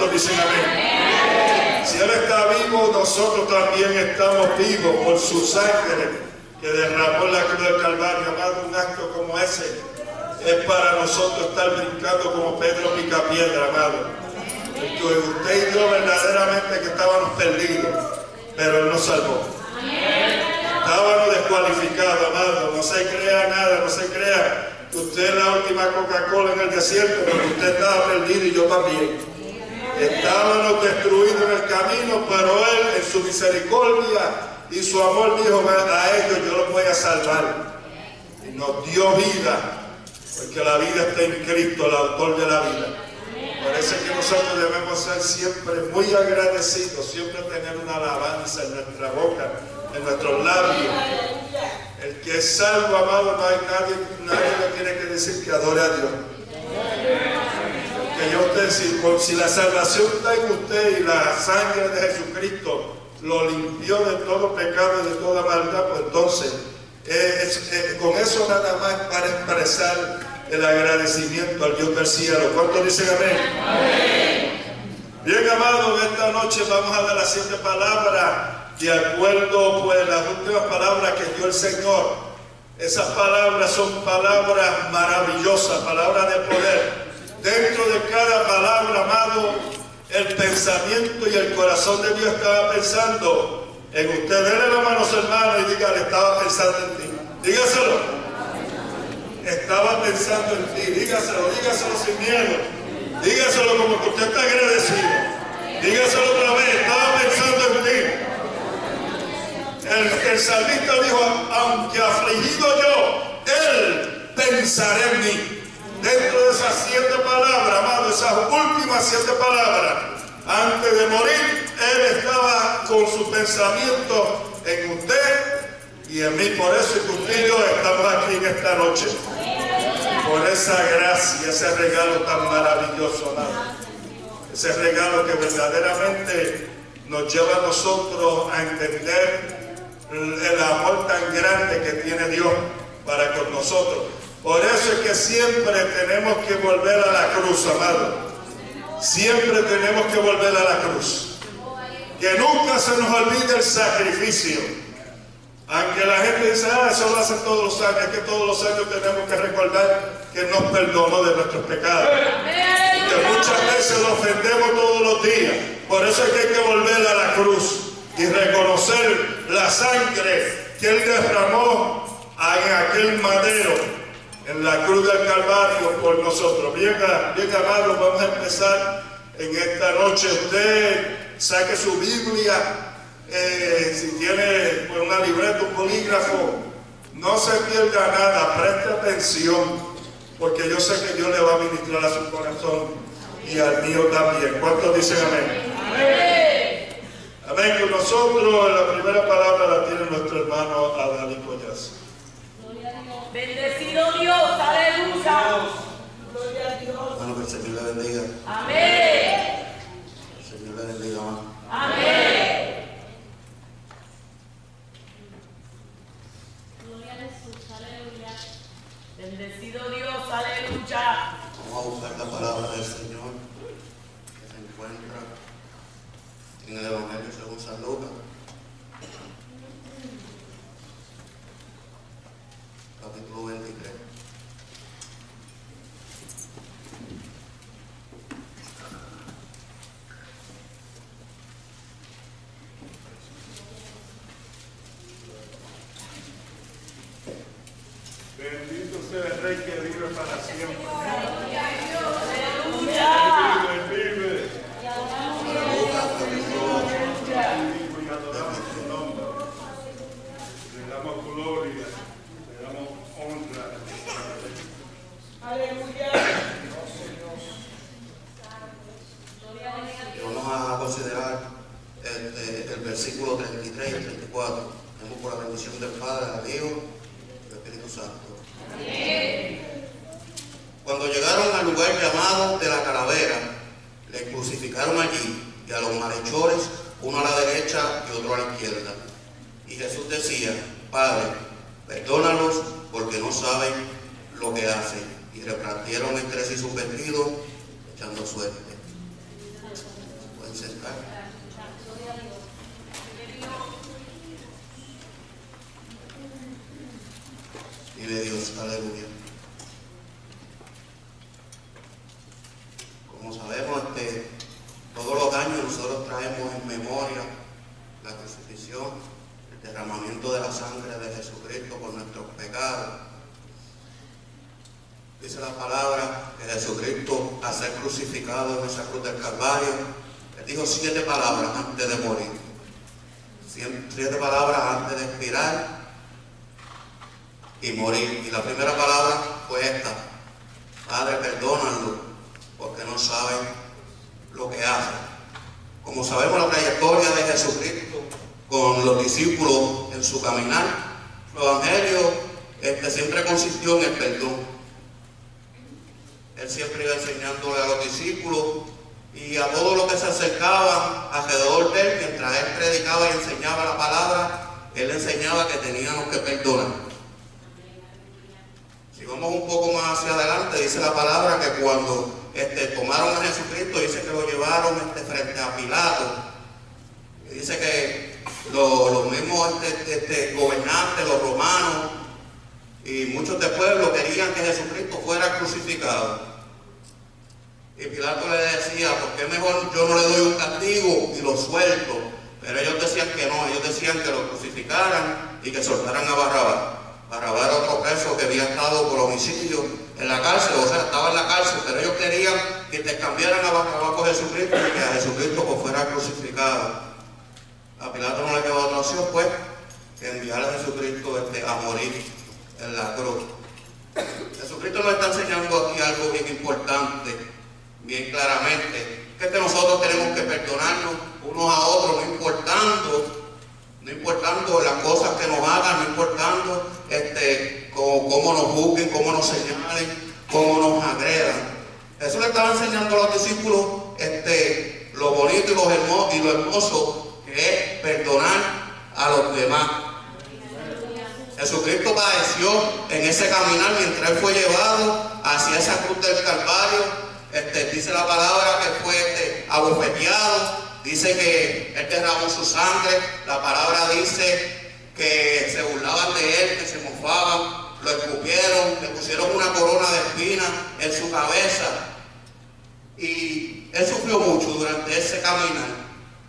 ¿Cuántos dicen amén? Si Él está vivo, nosotros también estamos vivos por su sangre que derramó la cruz del Calvario. Amado, un acto como ese es para nosotros estar brincando como Pedro Picapiedra, amado. Usted y yo verdaderamente que estábamos perdidos, pero Él nos salvó. Estábamos descualificados, amado. No se crea nada, no se crea que usted es la última Coca-Cola en el desierto, porque usted estaba perdido y yo también. Estábamos destruidos en el camino, pero Él en su misericordia y su amor dijo, a ellos yo los voy a salvar. Y nos dio vida porque la vida está en Cristo, el autor de la vida. Parece que nosotros debemos ser siempre muy agradecidos, siempre tener una alabanza en nuestra boca, en nuestros labios. El que es salvo, amado, no hay nadie, nadie le tiene que decir que adore a Dios. Que yo usted, si, si la salvación está en usted y la sangre de Jesucristo lo limpió de todo pecado y de toda maldad, pues entonces eh, eh, con eso nada más para expresar el agradecimiento al Dios del cielo. ¿Cuántos dicen amén? amén? Bien, amados, esta noche vamos a dar las siete palabras de acuerdo pues las últimas palabras que dio el Señor. Esas palabras son palabras maravillosas, palabras de poder. Dentro de cada palabra, amado, el pensamiento y el corazón de Dios estaba pensando en usted. Dele la mano su hermano y dígale, estaba pensando en ti. Dígaselo estaba pensando en ti. Dígaselo, dígaselo sin miedo. Dígaselo como que usted está agradecido. Dígaselo otra vez, estaba pensando en ti. El, el salmista dijo, aunque afligido yo, Él pensará en mí. Dentro de esas siete palabras, amado, esas últimas siete palabras, antes de morir, Él estaba con su pensamiento en usted y en mí. Por eso es que usted y yo estamos aquí en esta noche por esa gracia, ese regalo tan maravilloso, Ese regalo que verdaderamente nos lleva a nosotros a entender el amor tan grande que tiene Dios para con nosotros. Por eso es que siempre tenemos que volver a la cruz, amado. Siempre tenemos que volver a la cruz. Que nunca se nos olvide el sacrificio aunque la gente dice, ah, eso lo hace todos los años, es que todos los años tenemos que recordar que nos perdonó de nuestros pecados. Que muchas veces lo ofendemos todos los días. Por eso es que hay que volver a la cruz y reconocer la sangre que Él derramó en aquel madero, en la cruz del Calvario por nosotros. Bien, bien amados, vamos a empezar en esta noche. Usted saque su Biblia eh, si tiene pues, una libreta, un polígrafo, no se pierda nada, preste atención, porque yo sé que Dios le va a ministrar a su corazón y al mío también. ¿Cuántos dicen amén? Amén. Amén. Con nosotros la primera palabra la tiene nuestro hermano Adán Collas. Bendecido Dios, aleluya. Gloria a Dios. Bueno, que el Señor le bendiga. Amén. El Señor le bendiga más. Amén. Bendecido Dios, aleluya. Vamos a buscar la palabra del Señor que se encuentra en el Evangelio según San Lucas. capítulo 23. Bendito sea el Rey que vive para siempre. Palabra Jesucristo, al ser crucificado en esa cruz del Calvario, le dijo siete palabras antes de morir. Siete palabras antes de expirar y morir. Y la primera palabra fue esta. Padre, perdónalo, porque no saben lo que hacen. Como sabemos la trayectoria de Jesucristo con los discípulos en su caminar, su evangelio este, siempre consistió en el perdón. Él siempre iba enseñándole a los discípulos y a todos los que se acercaban alrededor de él, mientras él predicaba y enseñaba la palabra, él enseñaba que teníamos que perdonar. Si vamos un poco más hacia adelante, dice la palabra que cuando este, tomaron a Jesucristo, dice que lo llevaron este, frente a Pilato. Dice que los, los mismos este, este, gobernantes, los romanos y muchos de pueblo querían que Jesucristo fuera crucificado. Y Pilato le decía, ¿por qué mejor yo no le doy un castigo y lo suelto? Pero ellos decían que no, ellos decían que lo crucificaran y que soltaran a Barrabás. Barrabás era otro preso que había estado por homicidio en la cárcel, o sea, estaba en la cárcel, pero ellos querían que te cambiaran a Barrabás por Jesucristo y que a Jesucristo pues, fuera crucificado. A Pilato no le quedó otra opción, pues, que enviar a Jesucristo este, a morir en la cruz. Jesucristo nos está enseñando aquí algo bien importante bien claramente, que nosotros tenemos que perdonarnos unos a otros, no importando, no importando las cosas que nos hagan, no importando este, cómo, nos juzguen, cómo nos señalen, cómo nos agredan. Eso le estaba enseñando a los discípulos este, lo bonito y lo, hermoso, y lo hermoso que es perdonar a los demás. Jesucristo padeció en ese caminar mientras él fue llevado hacia esa cruz del Calvario este, dice la palabra que fue este, abofeteado, dice que él derramó su sangre, la palabra dice que se burlaban de él, que se mofaban, lo escupieron, le pusieron una corona de espinas en su cabeza. Y él sufrió mucho durante ese caminar,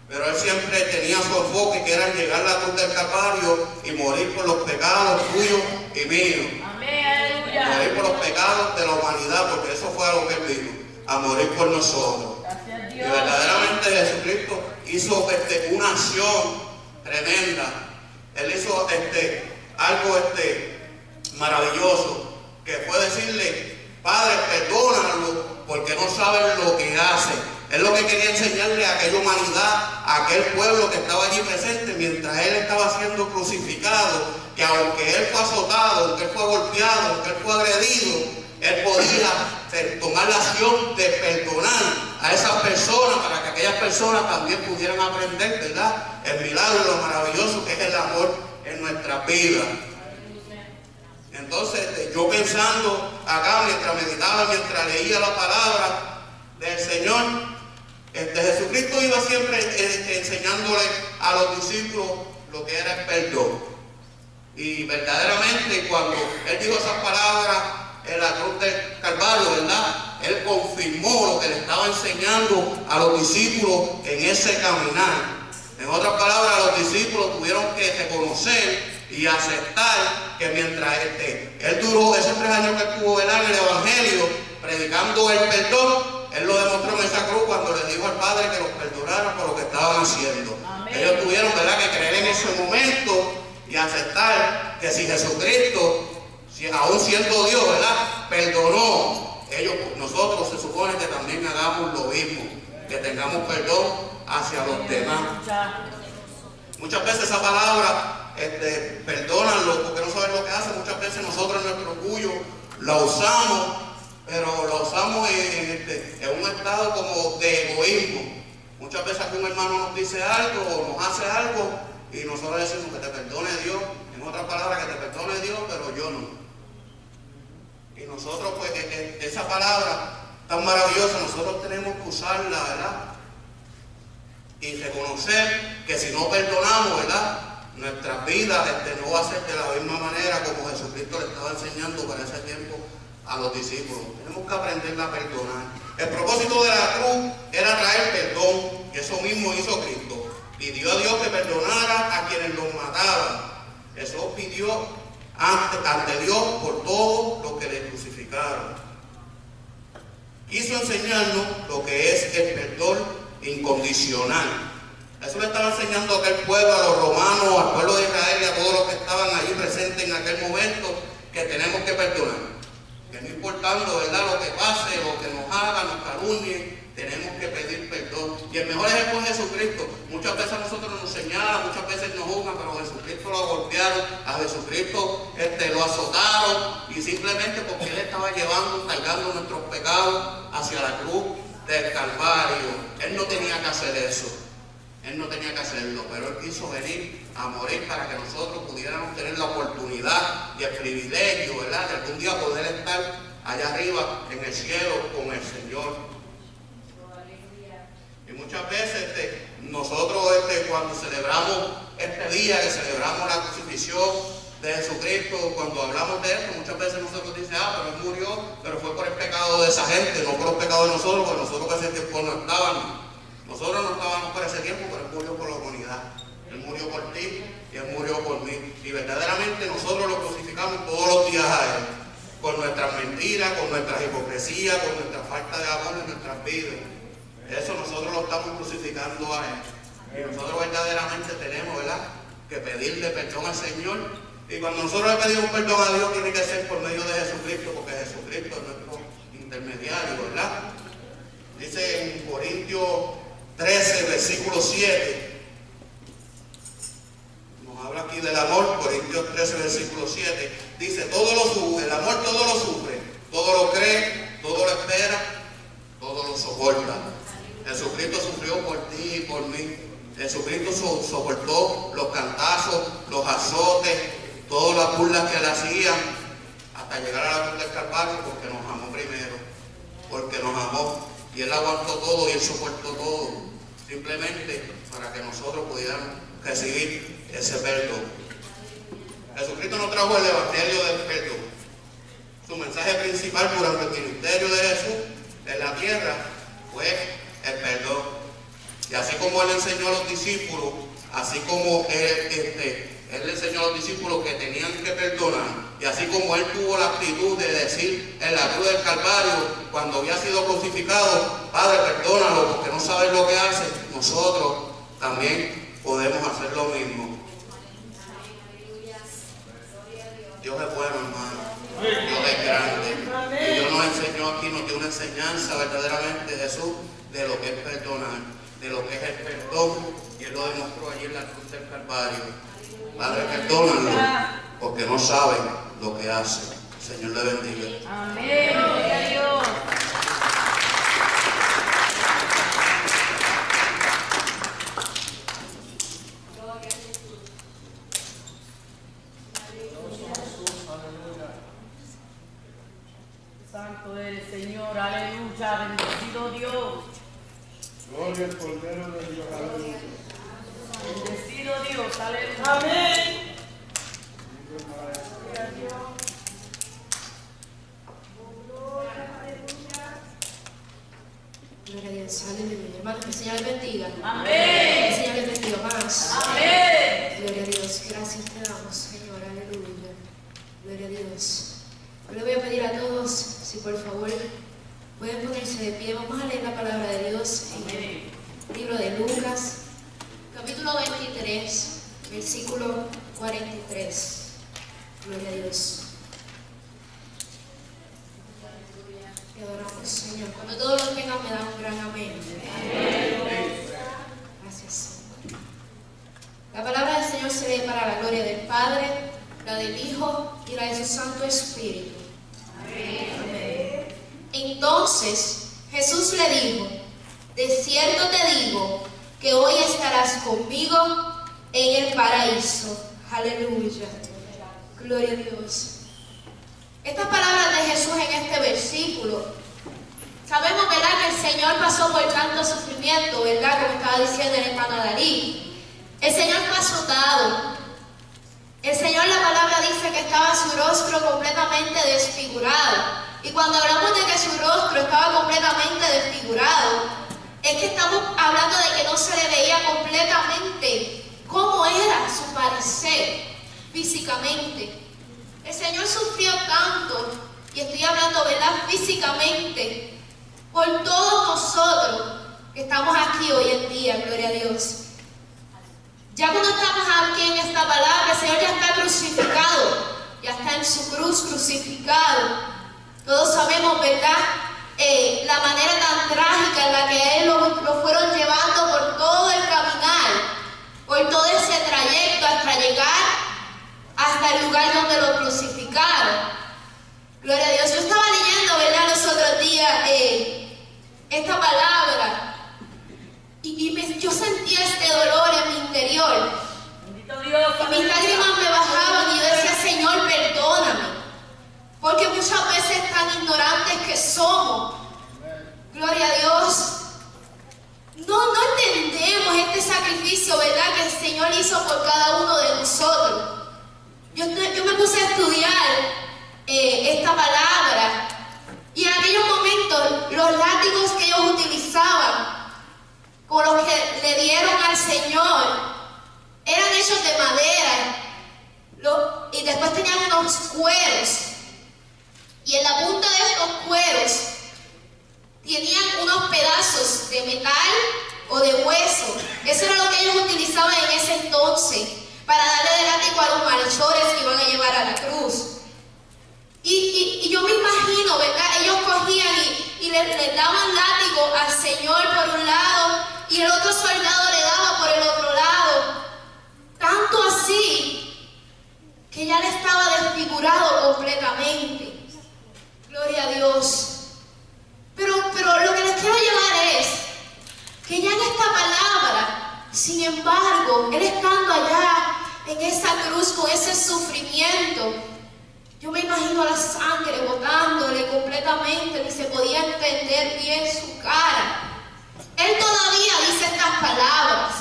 pero él siempre tenía su enfoque que era llegar a la cruz del Calvario y morir por los pecados tuyos y míos. Amén, Morir por los pecados de la humanidad, porque eso fue a lo que él vino a morir por nosotros. Y verdaderamente Jesucristo hizo este, una acción tremenda. Él hizo este, algo este, maravilloso, que fue decirle, Padre, perdónalo porque no saben lo que hacen. Es lo que quería enseñarle a aquella humanidad, a aquel pueblo que estaba allí presente mientras él estaba siendo crucificado, que aunque él fue azotado, aunque él fue golpeado, aunque él fue agredido, él podía tomar la acción de perdonar a esas personas para que aquellas personas también pudieran aprender, ¿verdad? El milagro, lo maravilloso que es el amor en nuestra vida. Entonces, este, yo pensando acá, mientras meditaba, mientras leía la palabra del Señor, este, Jesucristo iba siempre este, enseñándole a los discípulos lo que era el perdón. Y verdaderamente cuando Él dijo esas palabras en la cruz del Calvario, ¿verdad? Él confirmó lo que le estaba enseñando a los discípulos en ese caminar. En otras palabras, los discípulos tuvieron que reconocer y aceptar que mientras este, él duró esos tres años que estuvo en el Evangelio, predicando el perdón, él lo demostró en esa cruz cuando le dijo al Padre que los perdonara por lo que estaban haciendo. Amén. Ellos tuvieron ¿verdad? que creer en ese momento y aceptar que si Jesucristo, si aún siendo Dios, ¿verdad? perdonó, ellos, nosotros se supone que también hagamos lo mismo, que tengamos perdón hacia los demás. Muchas veces esa palabra, este, perdónalo porque no saben lo que hacen. Muchas veces nosotros en nuestro orgullo la usamos, pero la usamos en, este, un estado como de egoísmo. Muchas veces que un hermano nos dice algo o nos hace algo y nosotros decimos que te perdone Dios. En otras palabras, que te perdone Dios, pero yo no. Y nosotros, pues, e- e- esa palabra tan maravillosa, nosotros tenemos que usarla, ¿verdad? y reconocer que si no perdonamos, ¿verdad? Nuestras vidas este, no va a ser de la misma manera como Jesucristo le estaba enseñando para ese tiempo a los discípulos. Tenemos que aprender a perdonar. El propósito de la cruz era traer perdón, eso mismo hizo Cristo. Pidió a Dios que perdonara a quienes los mataban. Jesús pidió ante, ante Dios por todo lo que le crucificaron. Quiso enseñarnos lo que es el perdón incondicional. Eso le estaba enseñando a aquel pueblo, a los romanos, al pueblo de Israel y a todos los que estaban allí presentes en aquel momento, que tenemos que perdonar. Que no importando, ¿verdad?, lo que pase, lo que nos haga, nos calumnien, tenemos que pedir perdón. Y el mejor ejemplo es Jesucristo. Muchas veces a nosotros nos señalan, muchas veces nos juzgan, pero a Jesucristo lo golpearon, a Jesucristo este, lo azotaron, y simplemente porque Él estaba llevando, cargando nuestros pecados hacia la cruz del Calvario. Él no tenía que hacer eso. Él no tenía que hacerlo, pero Él quiso venir a morir para que nosotros pudiéramos tener la oportunidad y el privilegio, ¿verdad?, de algún día poder estar allá arriba en el cielo con el Señor. Muchas veces este, nosotros este, cuando celebramos este día, que celebramos la crucifixión de Jesucristo, cuando hablamos de esto, muchas veces nosotros dicen, ah, pero Él murió, pero fue por el pecado de esa gente, no por el pecado de nosotros, porque nosotros que ese tiempo no estábamos. Nosotros no estábamos para ese tiempo, pero Él murió por la humanidad. Él murió por ti y Él murió por mí. Y verdaderamente nosotros lo crucificamos todos los días a Él. Con nuestras mentiras, con nuestras hipocresías, con nuestra falta de amor en nuestras vidas. Eso nosotros lo estamos crucificando a Él. Y nosotros verdaderamente tenemos, ¿verdad? Que pedirle perdón al Señor. Y cuando nosotros le pedimos perdón a Dios, tiene que ser por medio de Jesucristo, porque Jesucristo es nuestro intermediario, ¿verdad? Dice en Corintios 13, versículo 7. Nos habla aquí del amor, Corintios 13, versículo 7. Dice, todo lo sufre, el amor todo lo sufre, todo lo cree, todo lo espera, todo lo soporta. Jesucristo sufrió por ti y por mí. Jesucristo so- soportó los cantazos, los azotes, todas las burlas que le hacían, hasta llegar a la cruz del Calvario porque nos amó primero, porque nos amó. Y Él aguantó todo y Él soportó todo, simplemente para que nosotros pudiéramos recibir ese perdón. Jesucristo nos trajo el Evangelio del perdón. Su mensaje principal durante el ministerio de Jesús en la tierra fue el perdón. Y así como Él enseñó a los discípulos, así como Él, este, él enseñó a los discípulos que tenían que perdonar, y así como Él tuvo la actitud de decir en la cruz del Calvario, cuando había sido crucificado, Padre, perdónalo porque no sabes lo que hace, nosotros también podemos hacer lo mismo. Dios es bueno, hermano. Dios es grande. Y Dios nos enseñó aquí, nos dio una enseñanza verdaderamente, Jesús, de lo que es perdonar, de lo que es el perdón. Y Él lo demostró allí en la cruz del Calvario. Padre, perdónalo, porque no saben lo que hacen. Señor le bendiga. Amén. Gloria a Dios. Santo eres, Señor, aleluya, bendecido Dios, Gloria al Cordero de Dios, aleluya. bendecido Dios, aleluya. Amén. Gloria a Dios, aleluya. Hermano, que el Señor bendiga. Que el Amén. Y en la punta de estos cueros tenían unos pedazos de metal o de hueso. Eso era lo que ellos utilizaban en ese entonces para darle de látigo a los malhechores que iban a llevar a la cruz. Y, y- y yo me imagino, ¿verdad? Ellos cogían y, y le, le daban látigo al Señor por un lado y el otro soldado le daba por el otro lado. Tanto así que ya le estaba desfigurado completamente. Gloria a Dios. Pero, pero lo que les quiero llevar es que ya en esta palabra, sin embargo, Él estando allá en esa cruz con ese sufrimiento, yo me imagino la sangre botándole completamente, ni se podía entender bien su cara. Él todavía dice estas palabras.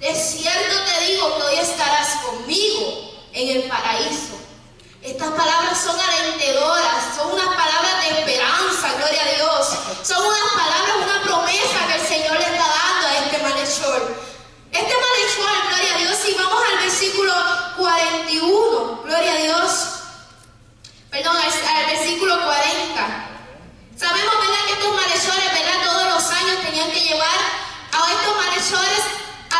De cierto te digo que hoy estarás conmigo en el paraíso. Estas palabras son alentedoras, son unas palabras de esperanza, gloria a Dios. Son unas palabras, una promesa que el Señor le está dando a este malhechor. Este malhechor, gloria a Dios, y vamos al versículo 41, gloria a Dios. Perdón, al, al versículo 40. Sabemos, ¿verdad?, que estos malhechores, ¿verdad?, todos los años tenían que llevar a estos malhechores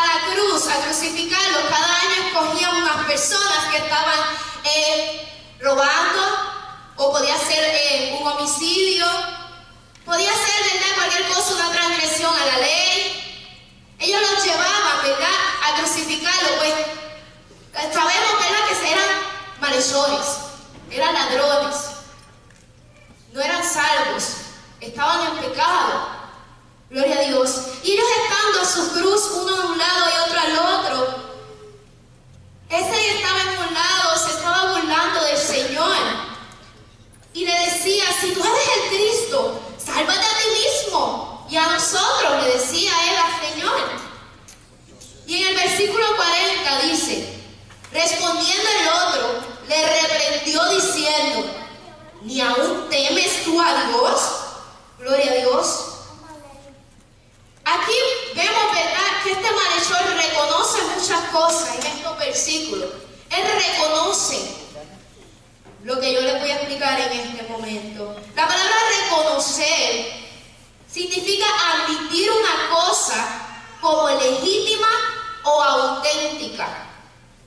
la cruz, a crucificarlos. Cada año escogían unas personas que estaban eh, robando, o podía ser eh, un homicidio, podía ser, ¿verdad?, cualquier cosa, una transgresión a la ley. Ellos los llevaban, ¿verdad?, a crucificarlos, pues sabemos, ¿verdad?, que eran malhechores, eran ladrones no eran salvos, estaban en pecado. Gloria a Dios. Y ellos estando a su cruz, uno a un lado y otro al otro. Ese estaba en un lado se estaba burlando del Señor. Y le decía, si tú eres el Cristo, sálvate a ti mismo. Y a nosotros le decía él al Señor. Y en el versículo 40 dice, respondiendo el otro, le reprendió diciendo, ¿Ni aún temes tú a Dios? Gloria a Dios. Aquí vemos, ¿verdad?, que este malhechor reconoce muchas cosas en estos versículos. Él reconoce lo que yo les voy a explicar en este momento. La palabra reconocer significa admitir una cosa como legítima o auténtica.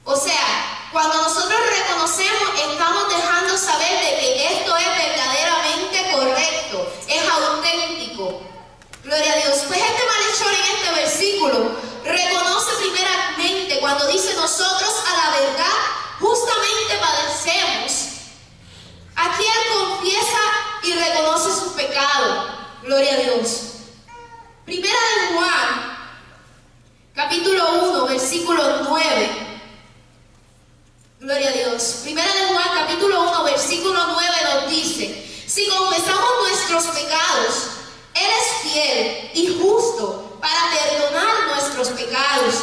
O sea, cuando nosotros reconocemos, estamos dejando saber de que esto es verdaderamente correcto, es auténtico. Gloria a Dios. Pues este malhechor en este reconoce primeramente cuando dice nosotros a la verdad justamente padecemos. Aquí él confiesa y reconoce su pecado. Gloria a Dios. Primera de Juan, capítulo 1, versículo 9. Gloria a Dios. Primera de Juan, capítulo 1, versículo 9 nos dice, si confesamos nuestros pecados, fiel y justo para perdonar nuestros pecados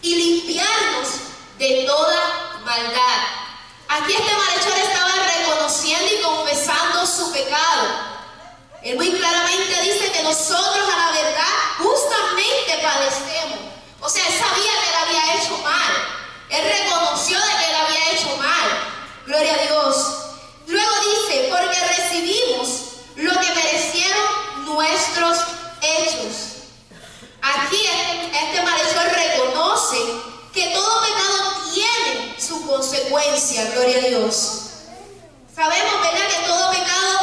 y limpiarnos de toda maldad. Aquí este malhechor estaba reconociendo y confesando su pecado. Él muy claramente dice que nosotros a la verdad justamente padecemos. O sea, él sabía que él había hecho mal. Él reconoció de que él había hecho mal. Gloria a Dios. Luego dice, porque recibimos lo que merecieron nuestros hechos. Aquí este, este malhechor reconoce que todo pecado tiene su consecuencia, gloria a Dios. Sabemos, ¿verdad?, que todo pecado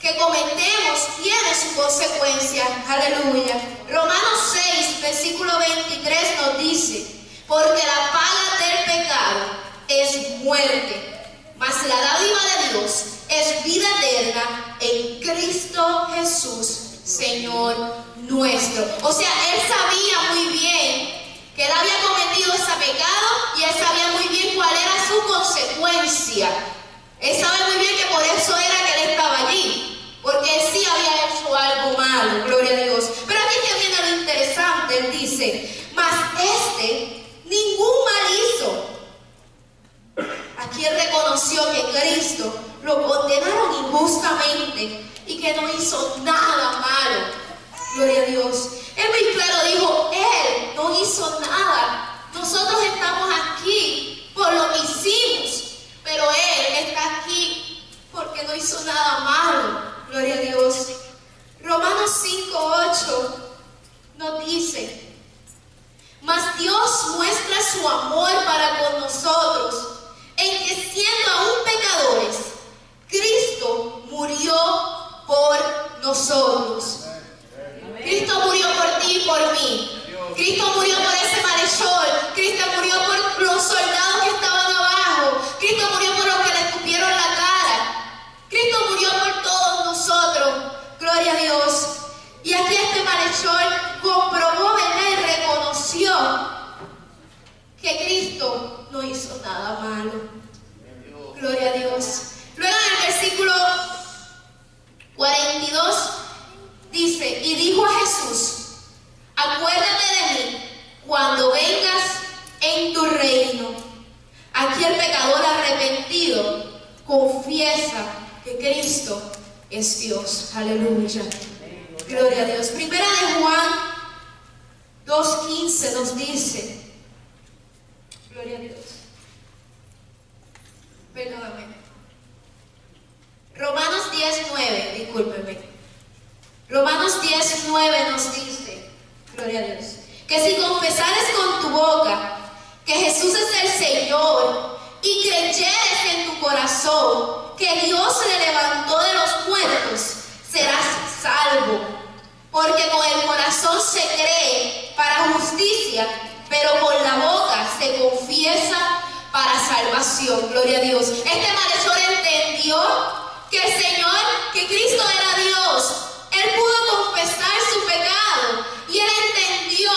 que cometemos tiene su consecuencia. Aleluya. Romanos 6, versículo 23 nos dice, porque la paga del pecado es muerte, mas la dádiva de Dios es vida eterna en Cristo Jesús, Señor nuestro. O sea, él sabía muy bien que él había cometido ese pecado y él sabía muy bien cuál era su consecuencia. Él sabe muy bien que por eso era que él estaba allí, porque él sí había hecho algo malo, gloria a Dios. Pero aquí que viene lo interesante, él dice, mas este ningún mal hizo. Aquí él reconoció que Cristo lo condenaron injustamente y que no hizo nada malo. Gloria a Dios. Él muy dijo, Él no hizo nada. Nosotros estamos aquí por lo que hicimos, pero Él está aquí porque no hizo nada malo. Gloria a Dios. Romanos 5.8 nos dice, mas Dios muestra su amor para con nosotros en que siendo aún pecadores, Cristo murió por nosotros. Cristo murió por ti y por mí. Cristo murió por ese malhechor. Cristo murió por los soldados que estaban abajo. Cristo murió por los que le escupieron la cara. Cristo murió por todos nosotros. Gloria a Dios. Y aquí este malhechor comprobó, ¿verdad? Y reconoció que Cristo no hizo nada malo. Gloria a Dios. Luego en el versículo 42 dice, y dijo a Jesús, acuérdate de mí cuando vengas en tu reino. Aquí el pecador arrepentido confiesa que Cristo es Dios. Aleluya. Gloria a Dios. Primera de Juan 2.15 nos dice, Gloria a Dios. Perdóname. Romanos 10.9, discúlpeme. Romanos 10.9 nos dice, Gloria a Dios, que si confesares con tu boca que Jesús es el Señor y creyeres en tu corazón que Dios le levantó de los muertos, serás salvo. Porque con el corazón se cree para justicia, pero con la boca se confiesa para salvación. Gloria a Dios. Este malhechor entendió que el Señor, que Cristo era Dios. Él pudo confesar su pecado y él entendió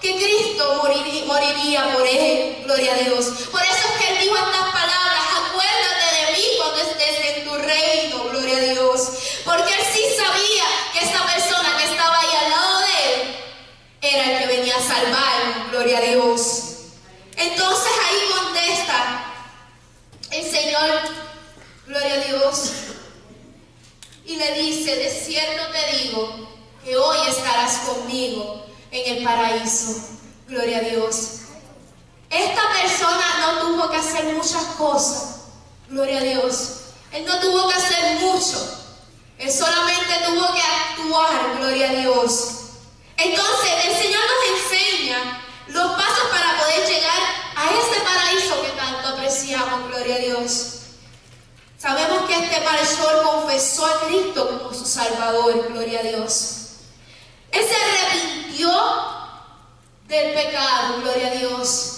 que Cristo moriría, moriría por él. Gloria a Dios. Por eso es que él dijo estas palabras, acuérdate de mí cuando estés en tu reino. Gloria a Dios. Porque él sí sabía que esta persona que estaba ahí al lado de él era el que venía a salvar. Gloria Dios. Entonces ahí contesta el Señor, gloria a Dios, y le dice, de cierto te digo que hoy estarás conmigo en el paraíso. Gloria a Dios. Esta persona no tuvo que hacer muchas cosas. Gloria a Dios. Él no tuvo que hacer mucho. Él solamente tuvo que actuar. Gloria a Dios. Entonces el Señor nos enseña los pasos para poder llegar a este paraíso que tanto apreciamos. Gloria a Dios. Sabemos que este malhechor confesó a Cristo como su Salvador, gloria a Dios. Él se arrepintió del pecado, gloria a Dios.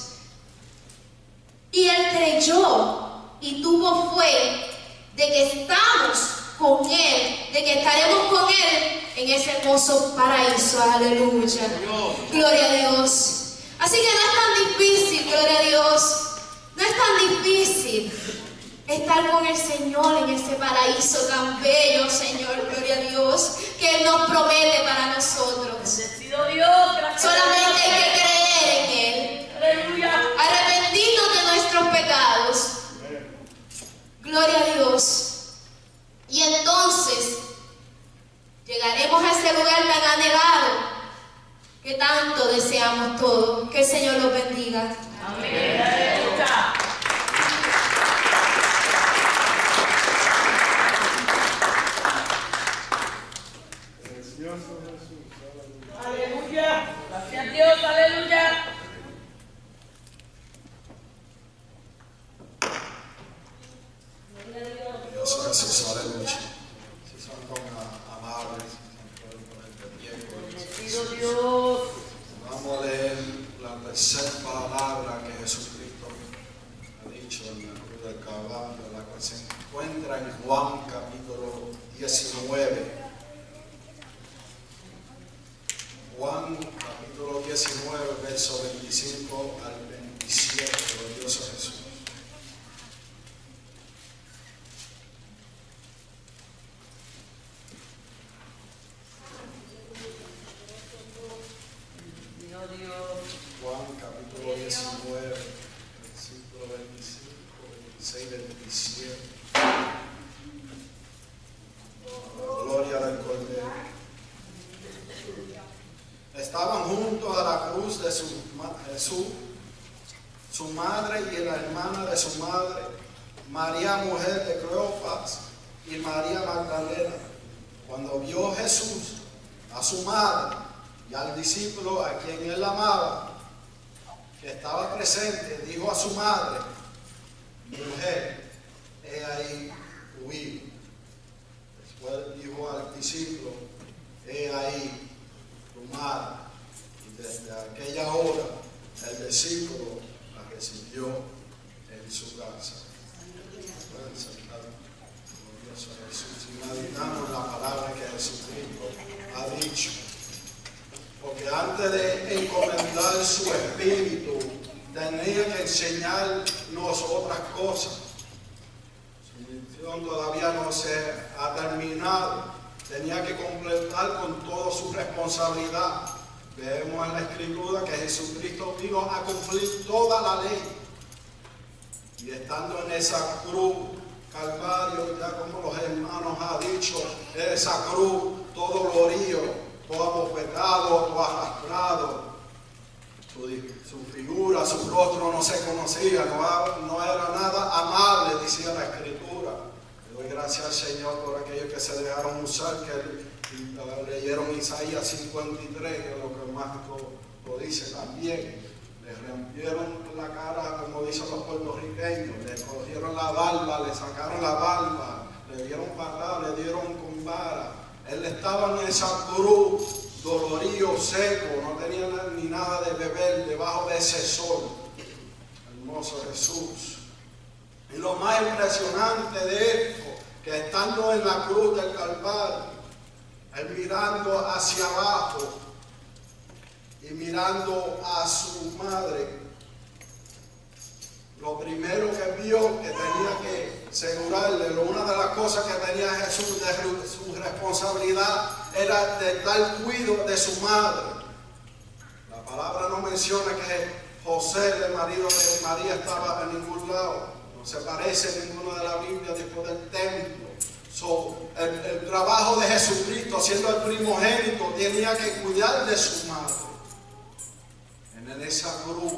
Y él creyó y tuvo fe de que estamos con Él, de que estaremos con Él en ese hermoso paraíso, aleluya. Gloria a Dios. Así que no es tan difícil, gloria a Dios. No es tan difícil. estar con el Señor en ese paraíso tan bello, Señor, gloria a Dios, que Él nos promete para nosotros. Bendecido Dios, gracias. Solamente hay que creer en Él, Aleluya. arrepentirnos de nuestros pecados. Gloria a Dios. Y entonces llegaremos a ese lugar tan anhelado que tanto deseamos todos. Que el Señor los bendiga. Amén. Aleluya. Gracias a Dios. Aleluya. Dios Jesús, aleluya. Si son tan amables, si son con este tiempo. Bendecido Dios. Vamos a leer tercera palabra que Jesucristo ha dicho en la cruz del Calvario, la cual se encuentra en Juan capítulo 19. Juan capítulo 19, verso 25 al 27, glorioso Jesús. Gracias al Señor por aquellos que se dejaron usar, que leyeron Isaías 53, que es lo que más lo, lo dice también. Le rompieron la cara, como dicen los puertorriqueños, le cogieron la barba, le sacaron la barba, le dieron patada, le dieron con vara. Él estaba en esa cruz, dolorido, seco, no tenía ni nada de beber debajo de ese sol. Hermoso Jesús. Y lo más impresionante de esto, que estando en la cruz del Calvario, él mirando hacia abajo y mirando a su madre, lo primero que vio que tenía que asegurarle, una de las cosas que tenía Jesús de su responsabilidad era de dar cuidado de su madre. La palabra no menciona que José, el marido de María, estaba en ningún lado. No se parece en ninguna de la Biblia después del templo. El, trabajo de Jesucristo, siendo el primogénito, tenía que cuidar de su madre. En esa cruz,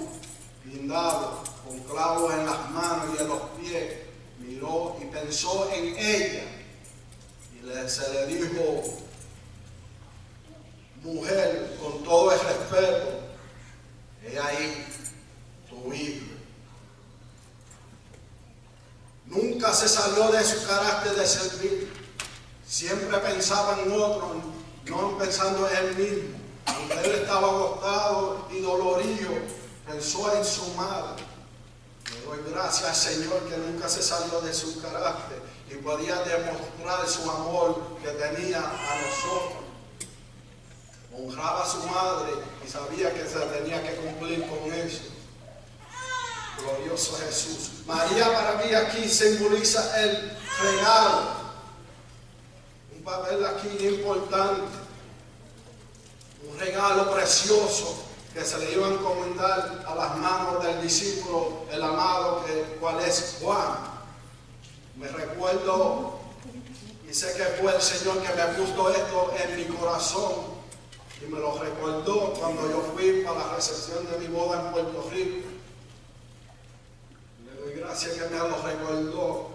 blindado, con clavos en las manos y en los pies, miró y pensó en ella. Y se le dijo, mujer, con todo el respeto, he ahí tu hijo. Nunca se salió de su carácter de servir. Siempre pensaba en otro, no pensando en él mismo. Aunque él estaba agotado y dolorido, pensó en su madre. Le doy gracias al Señor que nunca se salió de su carácter y podía demostrar su amor que tenía a nosotros. Honraba a su madre y sabía que se tenía que cumplir con eso. Glorioso Jesús. María para mí aquí simboliza el regalo. Un papel aquí importante. Un regalo precioso que se le iba a encomendar a las manos del discípulo, el amado, que, cual es Juan. Me recuerdo y sé que fue el Señor que me puso esto en mi corazón y me lo recordó cuando yo fui para la recepción de mi boda en Puerto Rico. Gracias que me lo recordó,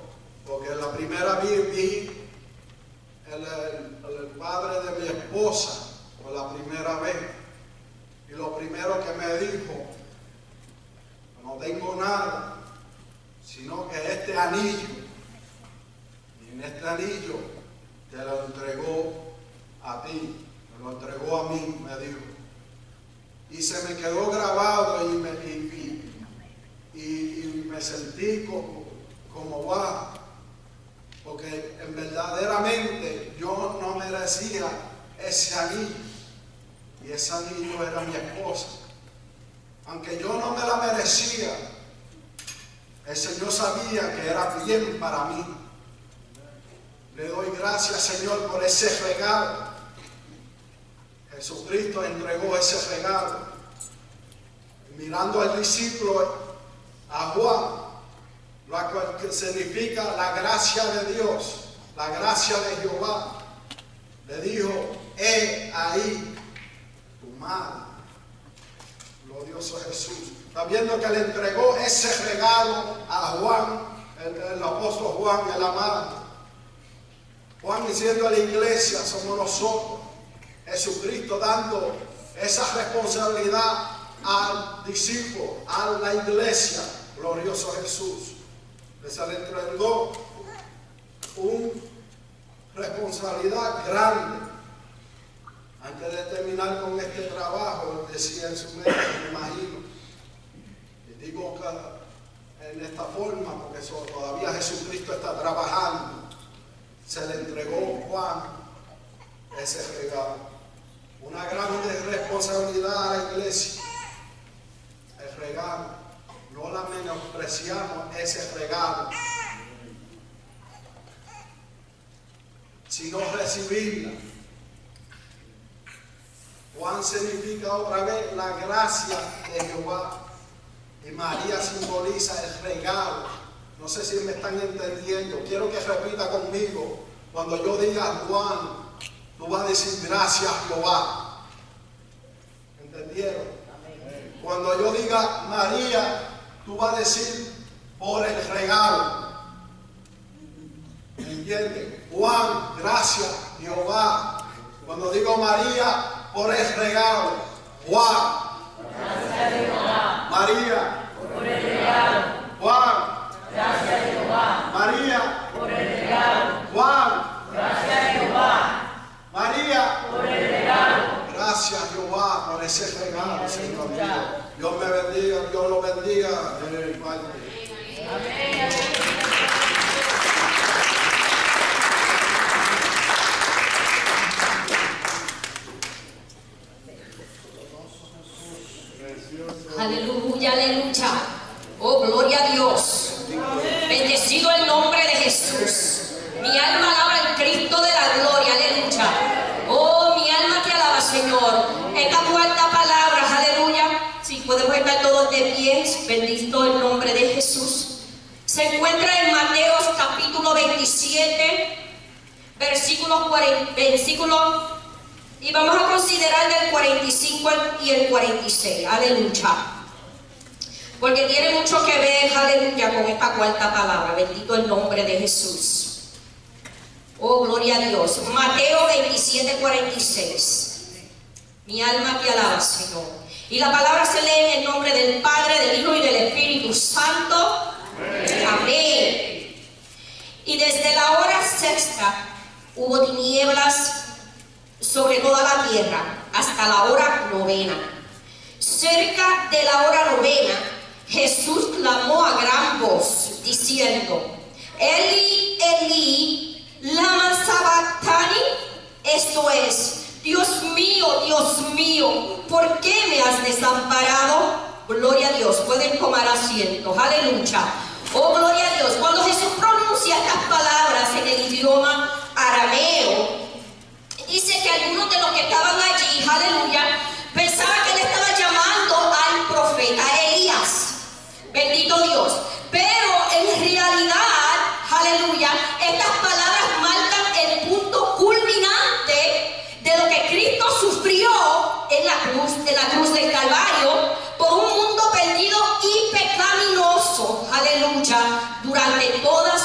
porque la primera vez vi el- el padre de mi esposa por la primera vez. Y lo primero que me dijo, no tengo nada, sino que este anillo, y en este anillo te lo entregó a ti, me lo entregó a mí, me dijo. Y se me quedó Aleluya, aleluya. Oh, gloria a Dios. Bendecido el nombre de Jesús. Mi alma alaba al Cristo de la gloria, aleluya. Oh, mi alma te alaba, Señor. Esta cuarta palabra, aleluya. Si podemos estar todos de pies, bendito el nombre de Jesús. Se encuentra en Mateo capítulo 27, versículos 40, versículos y vamos a considerar del 45 y el 46. Aleluya. Porque tiene mucho que ver, aleluya, con esta cuarta palabra. Bendito el nombre de Jesús. Oh, gloria a Dios. Mateo 27, 46. Mi alma te alaba, Señor. Y la palabra se lee en el nombre del Padre, del Hijo y del Espíritu Santo. Amén. Y desde la hora sexta hubo tinieblas sobre toda la tierra hasta la hora novena. Cerca de la hora novena, Jesús clamó a gran voz, diciendo, Eli, Eli, lama sabactani, esto es, Dios mío, Dios mío, ¿por qué me has desamparado? Gloria a Dios. Pueden tomar asiento. Aleluya. Oh, gloria a Dios. Cuando Jesús pronuncia estas palabras en el idioma arameo, dice que algunos de los que estaban allí, aleluya, pensaban que él estaba llamando al profeta Elías. Bendito Dios. Pero en realidad, aleluya, estas palabras marcan el punto culminante de lo que Cristo sufrió en la cruz, en la cruz del Calvario, por un mundo perdido y pecaminoso, aleluya, durante toda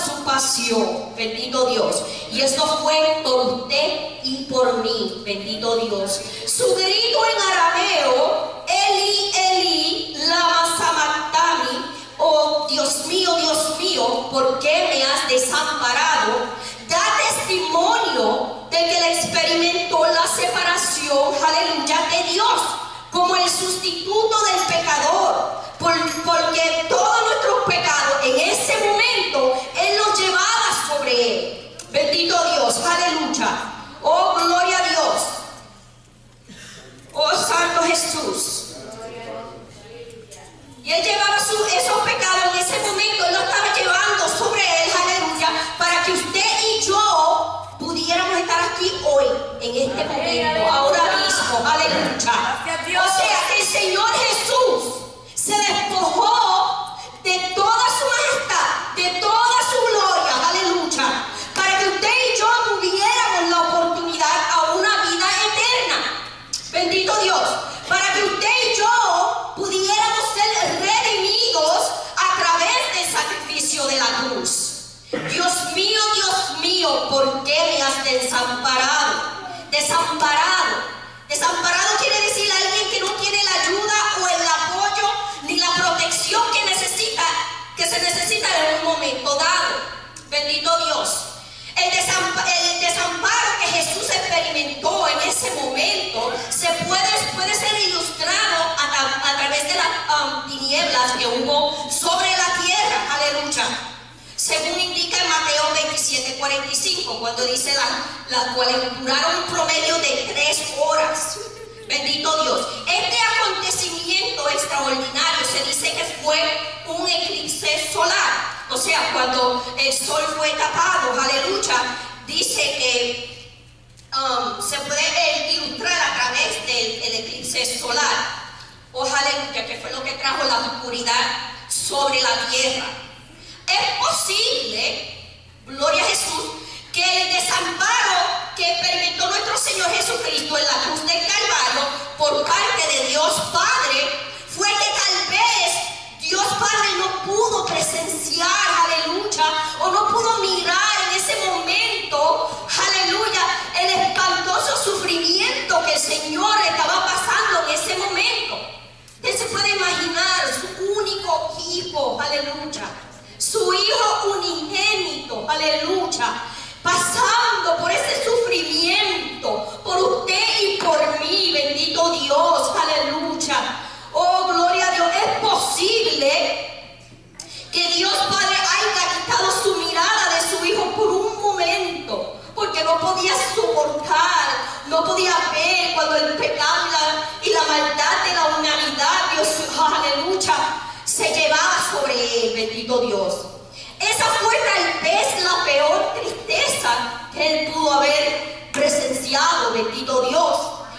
bendito Dios. Y esto fue por usted y por mí, bendito Dios. Su grito en arameo, Eli, Eli, lama sabachthani, oh Dios mío, Dios mío, ¿por qué me has desamparado? Da testimonio de que él experimentó la separación, aleluya, de Dios como el sustituto del pecador, por- porque todos nuestros pecados en ese momento Él los llevaba sobre Él. Bendito Dios, aleluya. Oh, gloria a Dios. Oh, Santo Jesús. Y Él llevaba su- esos pecados en ese momento, Él los estaba llevando sobre Él, aleluya, para que usted y yo pudiéramos estar aquí hoy, en este momento, ahora mismo, aleluya. O sea que el Señor Jesús se despojó de toda su majestad, de toda su gloria, aleluya, para que usted y yo tuviéramos la oportunidad a una vida eterna. Bendito Dios, para que usted y yo pudiéramos ser redimidos a través del sacrificio de la cruz. Dios mío, Dios mío, ¿por qué me has desamparado? Desamparado. Desamparado quiere decir alguien que no tiene la ayuda o el apoyo ni la protección que necesita, que se necesita en un momento dado. Bendito Dios. El, desampa- el desamparo que Jesús experimentó en ese momento se puede, puede ser ilustrado a, tra- a través de las um, tinieblas que hubo sobre la tierra. Aleluya. Según indica Mateo 27, 45, cuando dice la- las cuales duraron un promedio de tres horas. Bendito Dios. Este acontecimiento extraordinario se dice que fue un eclipse solar. O sea, cuando el sol fue tapado, aleluya, dice que um, se puede ilustrar a través del el eclipse solar. O aleluya, que fue lo que trajo la oscuridad sobre la tierra. Es posible, gloria a Jesús, que el desamparo que experimentó nuestro Señor Jesucristo en la cruz del Calvario por parte de Dios Padre fue que tal vez Dios Padre no pudo presenciar, aleluya, o no pudo mirar en ese momento, aleluya, el espantoso sufrimiento que el Señor estaba pasando en ese momento. Usted se puede imaginar su único hijo, aleluya, su hijo unigénito, aleluya, pasando por ese sufrimiento, por usted y por mí, bendito Dios, aleluya. Oh, gloria a Dios, es posible que Dios Padre haya quitado su mirada de su hijo por un momento, porque no podía soportar, no podía ver cuando el pecado y la, maldad de la humanidad, Dios, aleluya, se llevaba sobre él, bendito Dios. Esa fue tal vez la peor tristeza que él pudo haber presenciado, bendito Dios.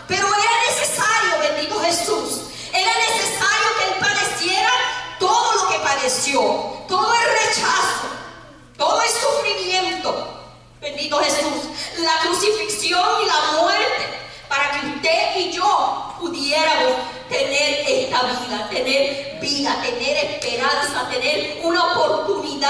Pero era necesario, bendito Jesús, era necesario que él padeciera todo lo que padeció, todo el rechazo, todo el sufrimiento. Bendito Jesús, la crucifixión y la muerte, para que usted y yo pudiéramos tener esta vida, tener vida, tener esperanza, tener una oportunidad,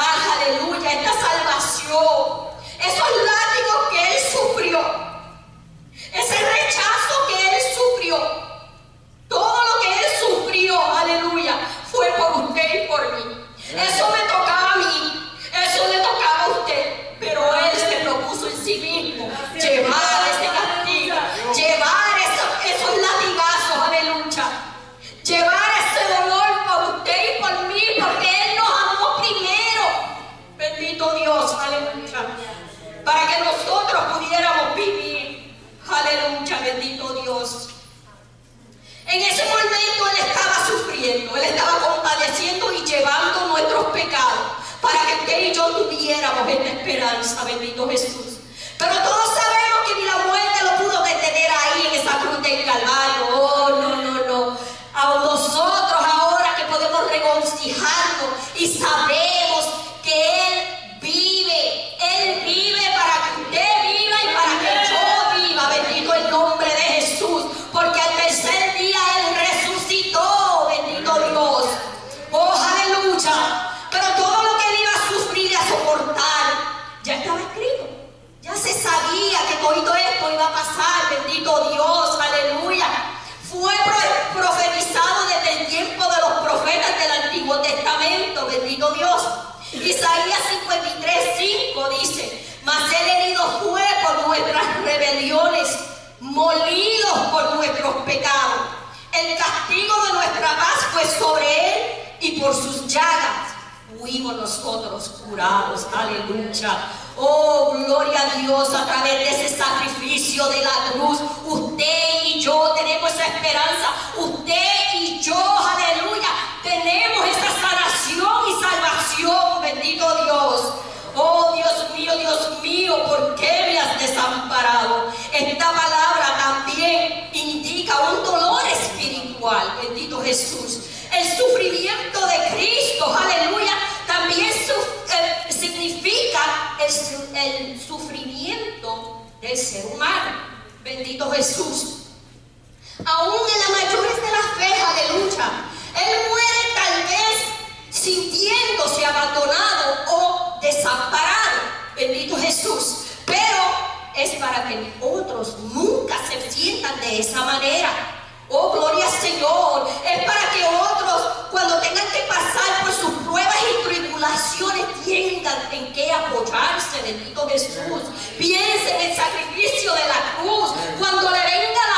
Piense en el sacrificio de la cruz. Cuando le venga la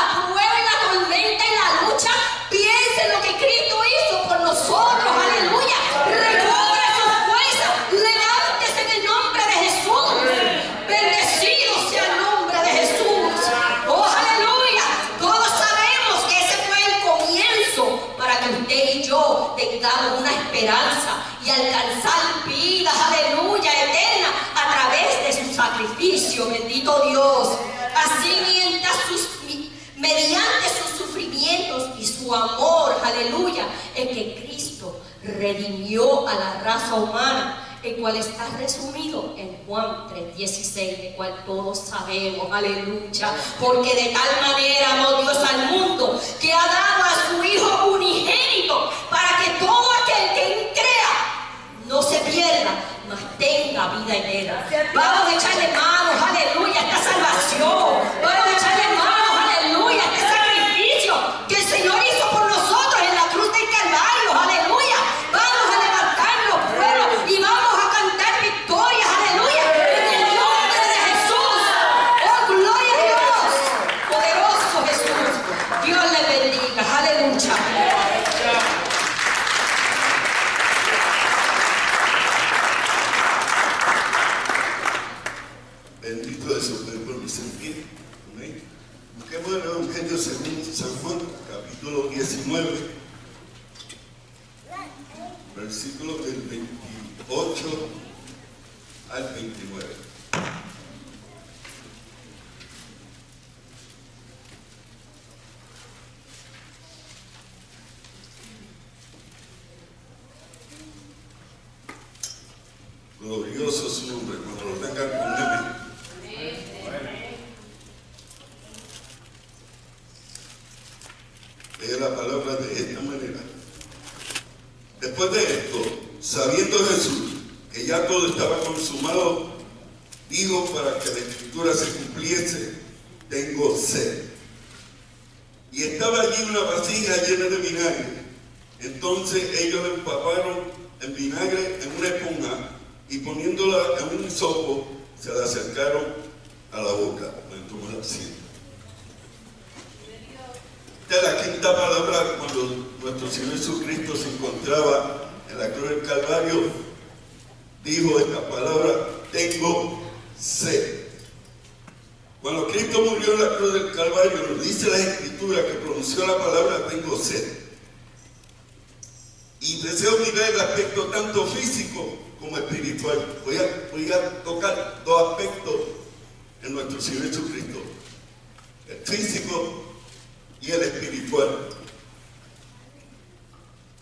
redimió a la raza humana, el cual está resumido en Juan 3:16, el cual todos sabemos, aleluya, porque de tal manera amó Dios al mundo que ha dado a su Hijo unigénito para que todo aquel que crea no se pierda, mas tenga vida eterna. Vamos a echarle manos, aleluya, esta salvación. Vamos pero dice la escritura que pronunció la palabra tengo sed. Y deseo mirar el aspecto tanto físico como espiritual. Voy a, voy a tocar dos aspectos en nuestro Señor Jesucristo. El físico y el espiritual.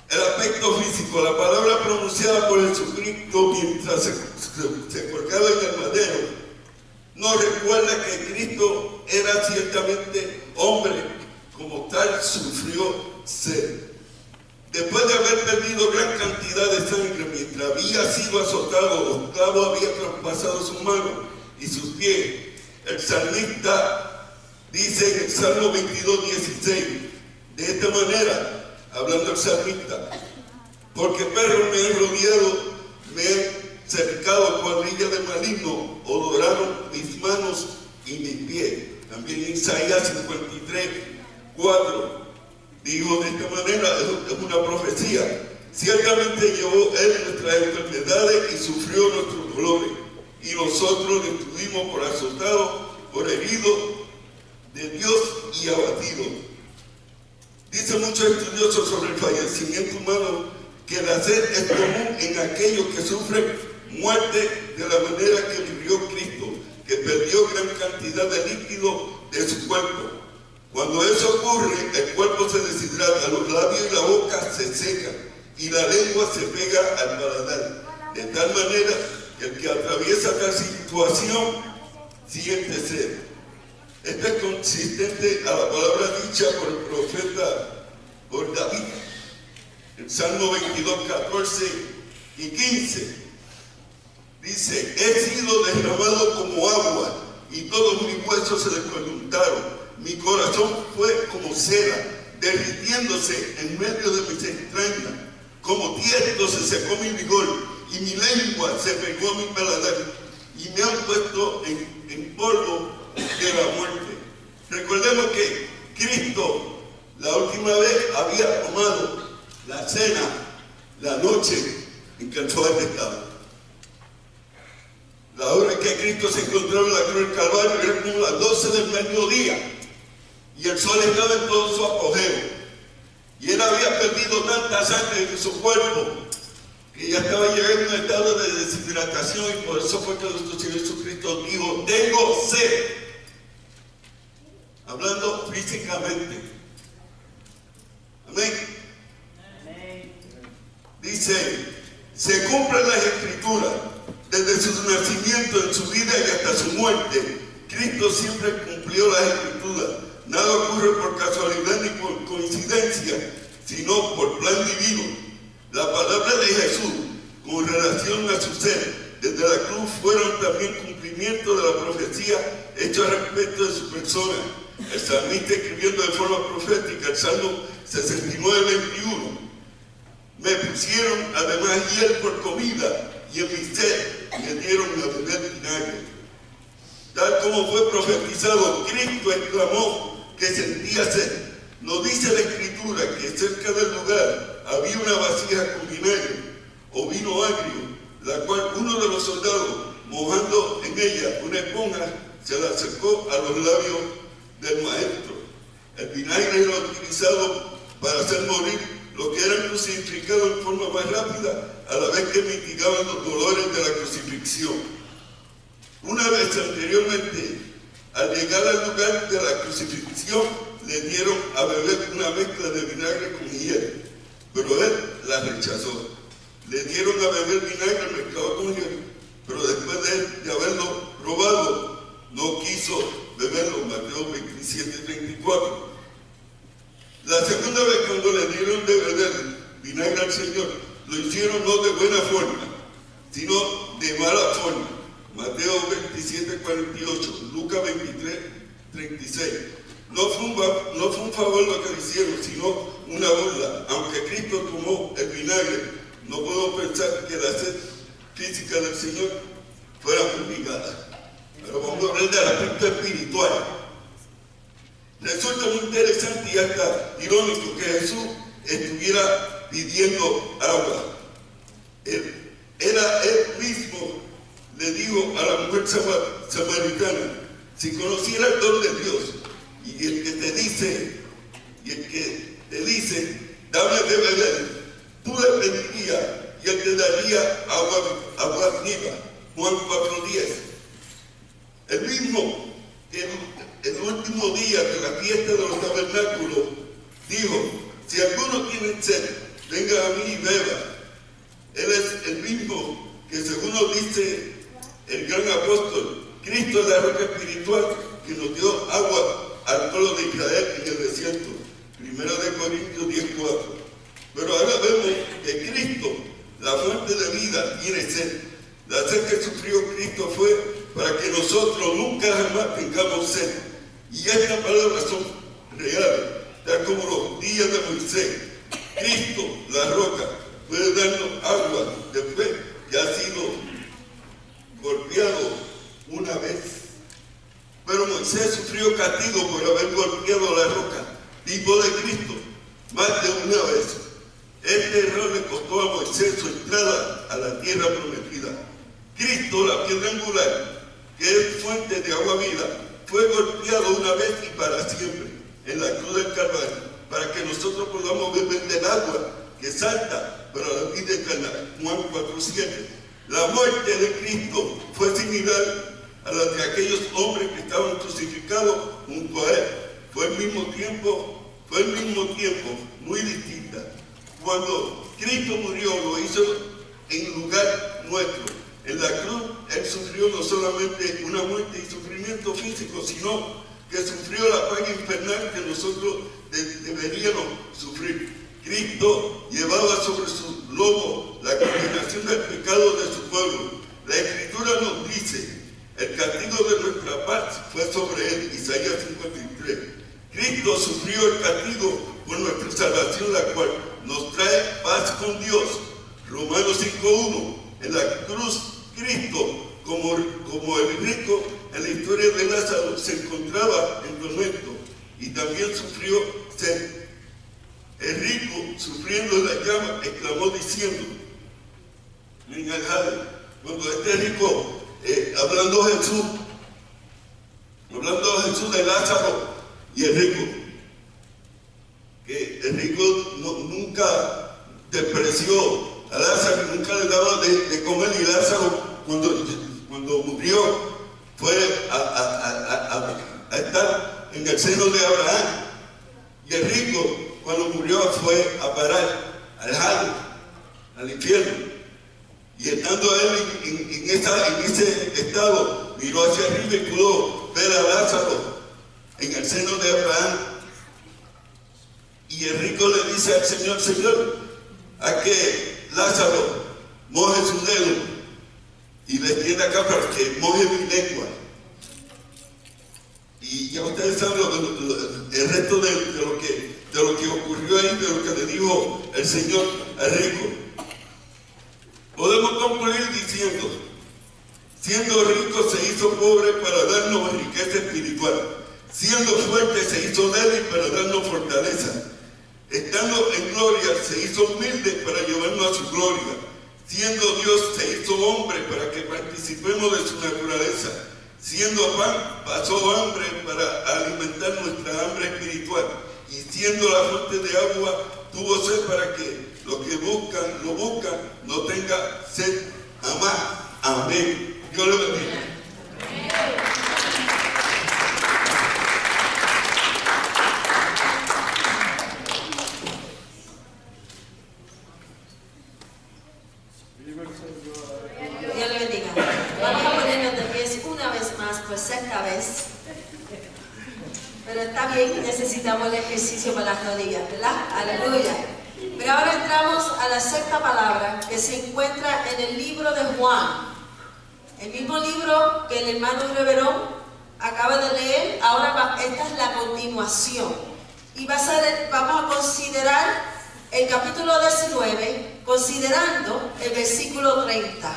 El aspecto físico, la palabra pronunciada por Jesucristo mientras se, se, se colgaba en el madero, nos recuerda que Cristo era ciertamente hombre, como tal sufrió ser. Después de haber perdido gran cantidad de sangre mientras había sido azotado, los clavos habían traspasado su mano y sus pies, el salmista dice en el Salmo 22, 16, de esta manera, hablando el salmista, porque perros me han rodeado, me han cercado cuadrillas de maligno, odoraron mis manos y mis pies. También en Isaías 53, 4, digo de esta manera, es una profecía. Ciertamente llevó él nuestras enfermedades y sufrió nuestros dolores. Y nosotros le estuvimos por azotados, por heridos de Dios y abatidos. Dicen muchos estudiosos sobre el fallecimiento humano que la sed es común en aquellos que sufren muerte de la manera que vivió Cristo, que perdió gran cantidad de líquido de su cuerpo. Cuando eso ocurre, el cuerpo se deshidrata, los labios y la boca se secan y la lengua se pega al paladar. De tal manera que el que atraviesa tal situación siente sed. Esto es consistente a la palabra dicha por el profeta, por David. En Salmo 22, 14 y 15 dice, he sido derramado como agua y todos mis huesos se desconjuntaron. Mi corazón fue como cera, derritiéndose en medio de mis extrañas. Como tiesto se secó mi vigor y mi lengua se pegó a mi paladar y me han puesto en, polvo de la muerte. Recordemos que Cristo la última vez había tomado la cena la noche en que sol estaba. La hora en que Cristo se encontraba en la cruz del Calvario era como las 12 del mediodía y el sol estaba en todo su apogeo. Y él había perdido tanta sangre en su cuerpo que ya estaba llegando a un estado de deshidratación y por eso fue que nuestro Señor Jesucristo dijo, tengo sed. Hablando físicamente. Amén. Dice, se cumplen las escrituras desde su nacimiento en su vida y hasta su muerte. Cristo siempre cumplió las escrituras. Nada ocurre por casualidad ni por coincidencia, sino por plan divino. La palabra de Jesús con relación a su ser desde la cruz fueron también cumplimiento de la profecía hecha respecto de su persona. El salmista escribiendo de forma profética el Salmo 69, 21. Me pusieron además hiel por comida y sed me dieron a beber vinagre. Tal como fue profetizado, Cristo exclamó que sentía sed. Nos dice la escritura que cerca del lugar había una vasija con vinagre o vino agrio, la cual uno de los soldados, mojando en ella una esponja, se la acercó a los labios del maestro. El vinagre era utilizado para hacer morir los que eran crucificados en forma más rápida, a la vez que mitigaban los dolores de la crucifixión. Una vez anteriormente, al llegar al lugar de la crucifixión, le dieron a beber una mezcla de vinagre con hiel, pero él la rechazó. Le dieron a beber vinagre mezclado con hiel, pero después de, de haberlo probado, no quiso beberlo. Mateo 27, 34. La segunda vez cuando le dieron de beber vinagre al Señor, lo hicieron no de buena forma, sino de mala forma. Mateo 27, 48, Lucas 23, 36. No fue, un, favor lo que le hicieron, sino una burla. Aunque Cristo tomó el vinagre, no puedo pensar que la sed física del Señor fuera fumigada. Pero vamos a hablar del aspecto espiritual. Resulta muy interesante y hasta irónico que Jesús estuviera pidiendo agua. Él, era él mismo, le dijo a la mujer samaritana, si conociera el don de Dios y el que te dice, y el que te dice, dame de beber, tú le pedirías y él te daría agua, agua viva. Juan 4.10. El mismo, en el último día de la fiesta de los tabernáculos, dijo, si alguno tiene sed, venga a mí y beba. Él es el mismo que según nos dice el gran apóstol, Cristo es la roca espiritual que nos dio agua al pueblo de Israel en el desierto. Primero de Corintios 10.4. Pero ahora vemos que Cristo, la fuente de vida, tiene sed. La sed que sufrió Cristo fue para que nosotros nunca jamás tengamos sed. Y estas palabras son reales, tal como los días de Moisés. Cristo, la roca, puede darnos agua después que ha sido golpeado una vez. Pero Moisés sufrió castigo por haber golpeado la roca, tipo de Cristo, más de una vez. Este error le costó a Moisés su entrada a la tierra prometida. Cristo, la piedra angular, que es fuente de agua viva, fue golpeado una vez y para siempre en la cruz del Calvario, para que nosotros podamos beber del agua que salta para la vida eterna. Juan 4.7. La muerte de Cristo fue similar a la de aquellos hombres que estaban crucificados junto a él. Fue el mismo tiempo, fue el mismo tiempo, muy distinta. Cuando Cristo murió, lo hizo en lugar nuestro. En la cruz, Él sufrió no solamente una muerte y sufrimiento físico, sino que sufrió la paga infernal que nosotros de- deberíamos sufrir. Cristo llevaba sobre su lomo la condenación del pecado de su pueblo. La Escritura nos dice, el castigo de nuestra paz fue sobre él, Isaías 53. Cristo sufrió el castigo por nuestra salvación, la cual nos trae paz con Dios. Romanos 5.1. En la cruz, Cristo, como, como el rico en la historia de Lázaro, se encontraba en tormento y también sufrió El rico, sufriendo la llama, exclamó diciendo, cuando este rico, eh, hablando Jesús, hablando Jesús de Lázaro y el rico, que el rico nunca despreció a Lázaro, nunca le daba de, comer y Lázaro cuando, cuando murió fue a estar en el seno de Abraham. Y el rico, cuando murió, fue a parar al Hades, al infierno. Y estando él en, en- ese estado, miró hacia arriba y pudo ver a Lázaro en el seno de Abraham. Y el rico le dice al Señor, Señor, a que Lázaro moje su dedo y le extienda acá para que moje mi lengua. Y ya ustedes saben el resto de, de lo que, de lo que ocurrió ahí, de lo que le dijo el Señor al rico. Podemos concluir diciendo, siendo rico se hizo pobre para darnos riqueza espiritual, siendo fuerte se hizo débil para darnos fortaleza, estando en gloria se hizo humilde para llevarnos a su gloria, siendo Dios se hizo hombre para que participemos de su naturaleza, siendo pan pasó hambre para alimentar nuestra hambre espiritual, y siendo la fuente de agua tuvo sed para que los que buscan, lo buscan, no tenga sed jamás. Amén. Dios le bendiga. Viva el Señor. Dios le bendiga. Vamos a ponernos de pies una vez más, por sexta vez. Pero está bien, necesitamos el ejercicio para las rodillas, ¿verdad? Aleluya. Pero ahora entramos a la sexta palabra que se encuentra en el libro de Juan. El mismo libro que el hermano Reverón acaba de leer, ahora esta es la continuación. Y vamos a considerar el capítulo 19, considerando el versículo 30.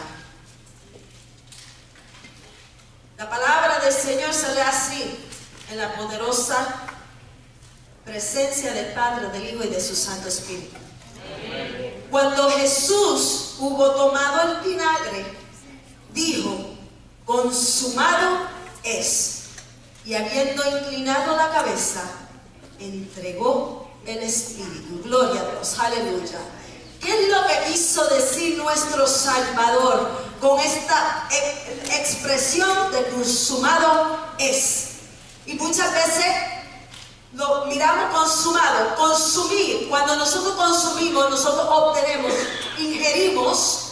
La palabra del Señor se lee así, en la poderosa presencia del Padre, del Hijo y de su Santo Espíritu. Cuando Jesús hubo tomado el vinagre, dijo, consumado es. Y habiendo inclinado la cabeza, entregó el Espíritu. Gloria a Dios, aleluya. ¿Qué es lo que quiso decir nuestro Salvador con esta e- expresión de consumado es. Y muchas veces lo miramos consumado, consumir. Cuando nosotros consumimos, nosotros obtenemos, ingerimos.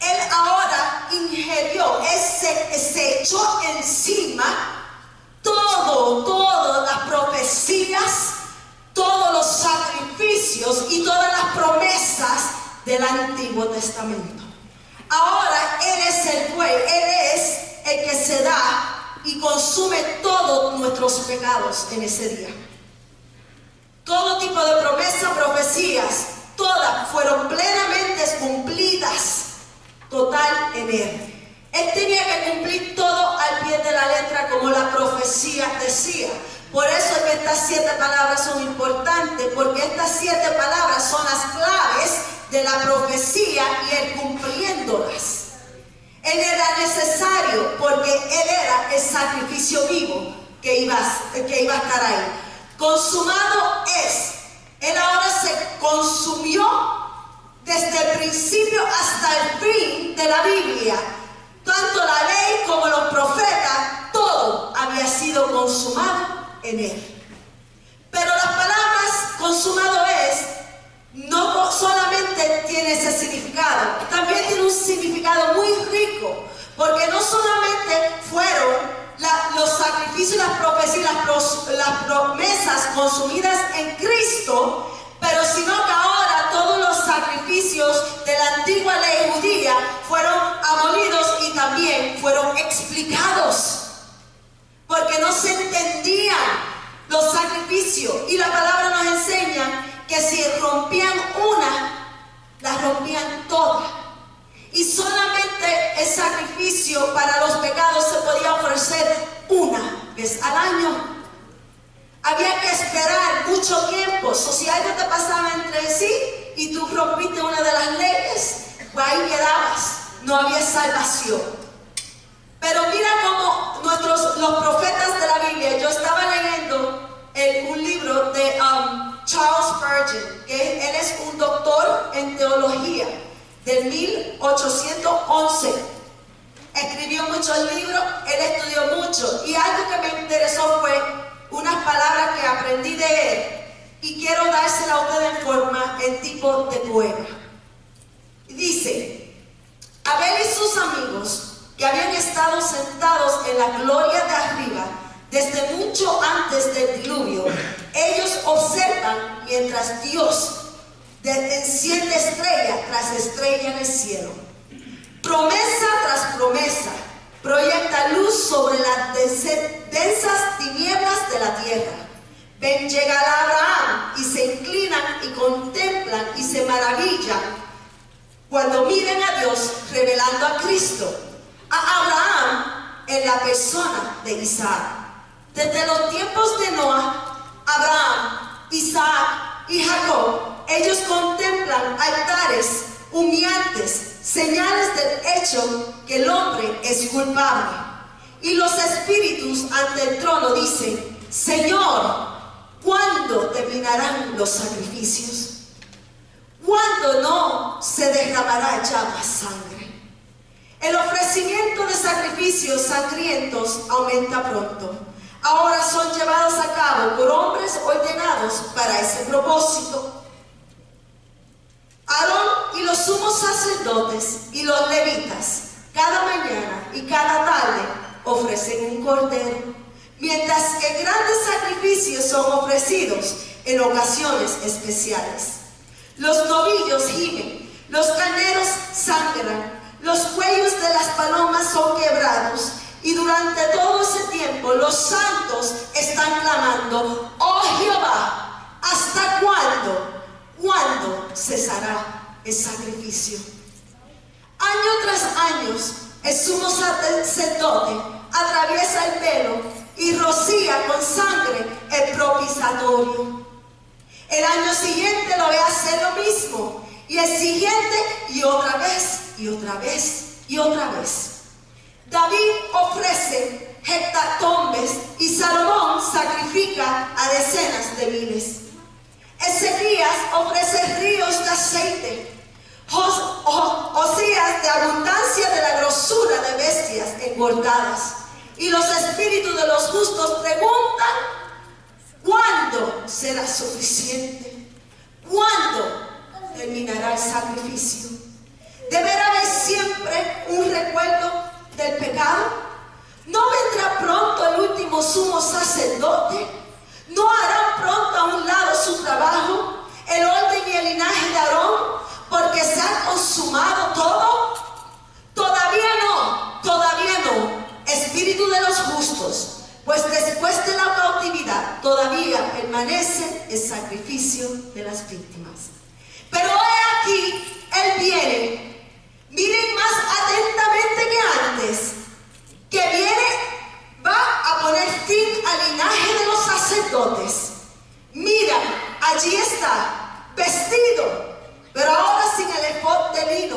Él ahora ingirió, se, echó encima todo, todas las profecías, todos los sacrificios y todas las promesas del Antiguo Testamento. Ahora Él es el buey, Él es el que se da y consume todos nuestros pecados en ese día. Todo tipo de promesas, profecías, todas fueron plenamente cumplidas, total en Él. Él tenía que cumplir todo al pie de la letra como la profecía decía. Por eso es que estas siete palabras son importantes, porque estas siete palabras son las claves de la profecía y él cumpliéndolas. Él era necesario porque él era el sacrificio vivo que iba, que iba a estar ahí. Consumado es. Él ahora se consumió desde el principio hasta el fin de la Biblia. Tanto la ley como los profetas, todo había sido consumado en él. Pero las palabras consumado es no solamente tiene ese significado, también tiene un significado muy rico, porque no solamente fueron la- los sacrificios, las profecías, las, pros- las promesas consumidas en Cristo, pero sino que ahora todos los sacrificios de la antigua ley judía fueron abolidos y también fueron explicados porque no se entendían los sacrificios. Y la palabra nos enseña que si rompían una, las rompían todas. Y solamente el sacrificio para los pecados se podía ofrecer una vez al año. Había que esperar mucho tiempo. So, si algo te pasaba entre sí y tú rompiste una de las leyes, pues ahí quedabas. No había salvación. Pero mira cómo nuestros, los profetas de la Biblia, yo estaba leyendo un libro de um, Charles Spurgeon, que él es un doctor en teología del 1811. Escribió muchos libros, él estudió mucho y algo que me interesó fue unas palabras que aprendí de él y quiero dársela a ustedes en forma, en tipo de poema. Dice, Abel y sus amigos, que habían estado sentados en la gloria de arriba desde mucho antes del diluvio, ellos observan mientras Dios de- enciende estrella tras estrella en el cielo. Promesa tras promesa, proyecta luz sobre las densas tinieblas de la tierra. Ven llegar a Abraham y se inclinan y contemplan y se maravillan cuando miren a Dios revelando a Cristo, a Abraham en la persona de Isaac. Desde los tiempos de Noah, Abraham, Isaac y Jacob, ellos contemplan altares humeantes, señales del hecho que el hombre es culpable. Y los espíritus ante el trono dicen, Señor, ¿cuándo terminarán los sacrificios? ¿Cuándo no se derramará ya más sangre? El ofrecimiento de sacrificios sangrientos aumenta pronto. Ahora son llevados a cabo por hombres ordenados para ese propósito. Aarón y los sumos sacerdotes y los levitas cada mañana y cada tarde ofrecen un cordero, mientras que grandes sacrificios son ofrecidos en ocasiones especiales. Los novillos gimen, los carneros sangran, los cuellos de las palomas son quebrados y durante todo ese tiempo los santos están clamando, oh Jehová, ¿hasta cuándo? ¿Cuándo cesará el sacrificio? Año tras año, el sumo sacerdote atraviesa el pelo y rocía con sangre el propiciatorio. El año siguiente lo ve hacer lo mismo. Y el siguiente y otra vez y otra vez y otra vez. David ofrece hectatombes y Salomón sacrifica a decenas de miles. Ezequías ofrece ríos de aceite. Osías de abundancia de la grosura de bestias engordadas. Y los espíritus de los justos preguntan, ¿cuándo será suficiente? ¿Cuándo terminará el sacrificio? ¿Deberá haber siempre un recuerdo del pecado? ¿No vendrá pronto el último sumo sacerdote? ¿No harán pronto a un lado su trabajo, el orden y el linaje de Aarón, porque se ha consumado todo? Todavía no, todavía no. Espíritu de los justos, pues después de la cautividad todavía permanece el sacrificio de las víctimas. Pero he aquí, Él viene. Miren más atentamente que antes, que viene, va a poner fin al linaje de los sacerdotes. Mira, allí está, vestido, pero ahora sin el efod de lino,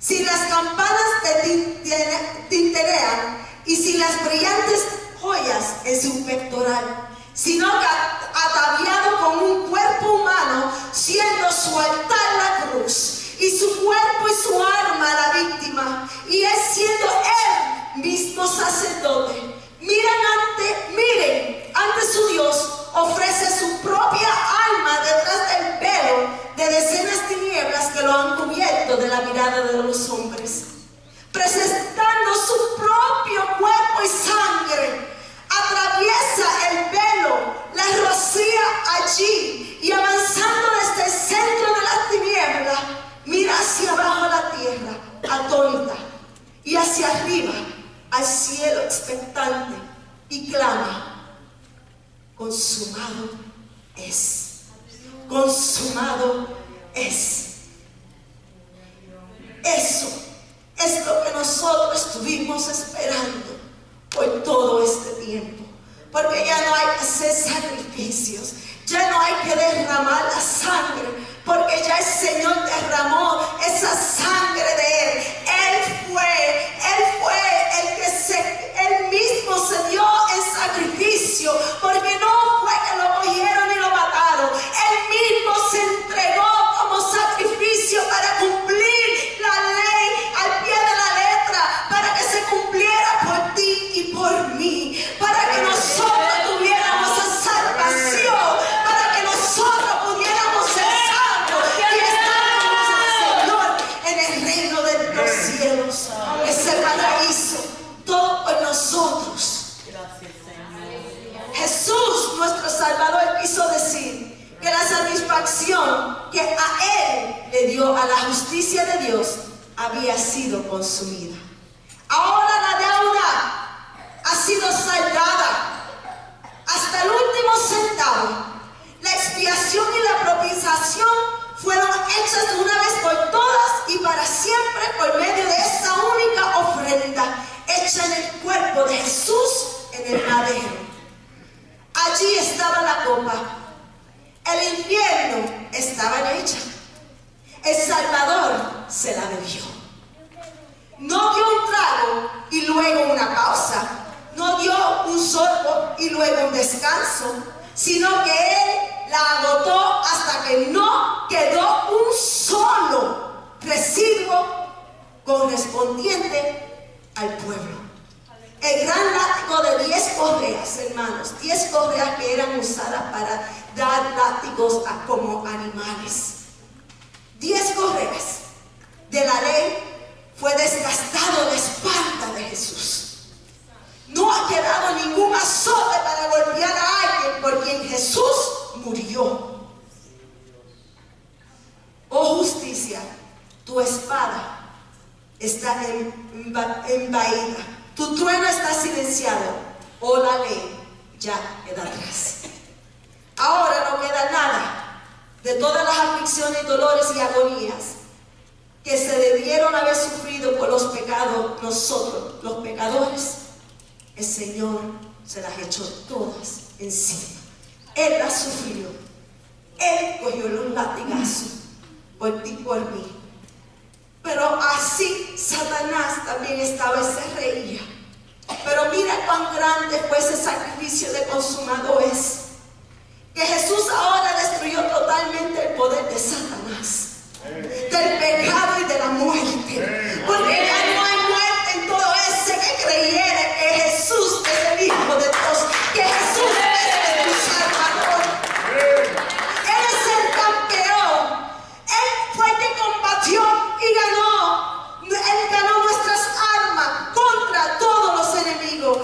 sin las campanas de tinte- tinterean y sin las brillantes joyas en su pectoral, sino que ataviado con un cuerpo humano, siendo su altar la cruz y su cuerpo y su arma la víctima, y él siendo él mismo sacerdote. Miren ante, miren, ante su Dios ofrece su propia alma detrás del velo de decenas de tinieblas que lo han cubierto de la mirada de los hombres, presentando su propio cuerpo y sangre, atraviesa el velo, la rocía allí y avanzando desde el centro de las tinieblas, mira hacia abajo a la tierra, atónita, y hacia arriba al cielo expectante y clama, consumado es, consumado es. Eso es lo que nosotros estuvimos esperando por todo este tiempo. Porque ya no hay que hacer sacrificios, ya no hay que derramar la sangre, porque ya el Señor derramó esa sangre de Él. Él fue, Él fue Dio en sacrificio, porque no que a Él le dio a la justicia de Dios había sido consumida. Ahora la deuda ha sido saldada hasta el último centavo. La expiación y la propiciación fueron hechas de una vez por todas y para siempre por medio de esa única ofrenda hecha en el cuerpo de Jesús en el madero. Allí estaba la copa. El infierno estaba en ella. El Salvador se la bebió. No dio un trago y luego una pausa. No dio un sorbo y luego un descanso. Sino que Él la agotó hasta que no quedó un solo residuo correspondiente al pueblo. El gran látigo de 10 correas, hermanos, 10 correas que eran usadas para dar látigos a- como animales. 10 correas de la ley fue desgastado la espalda de Jesús. No ha quedado ningún azote para golpear a alguien por quien Jesús murió. Oh justicia, tu espada está envaída, tu trueno está silenciado, oh la ley ya queda atrás. Ahora no queda nada de todas las aflicciones, dolores y agonías que se debieron haber sufrido por los pecados, nosotros, los pecadores. El Señor se las echó todas encima. Él las sufrió. Él cogió los latigazos por ti por mí. Pero así Satanás también estaba y se reía. Pero mira cuán grande fue ese sacrificio de consumado es que Jesús ahora destruyó totalmente el poder de Satanás, del pecado y de la muerte. Porque ya no hay muerte en todo ese que creyera que Jesús es el Hijo de Dios, que Jesús es el Salvador. Él es el campeón. Él fue el que combatió y ganó. Él ganó nuestras armas contra todos los enemigos.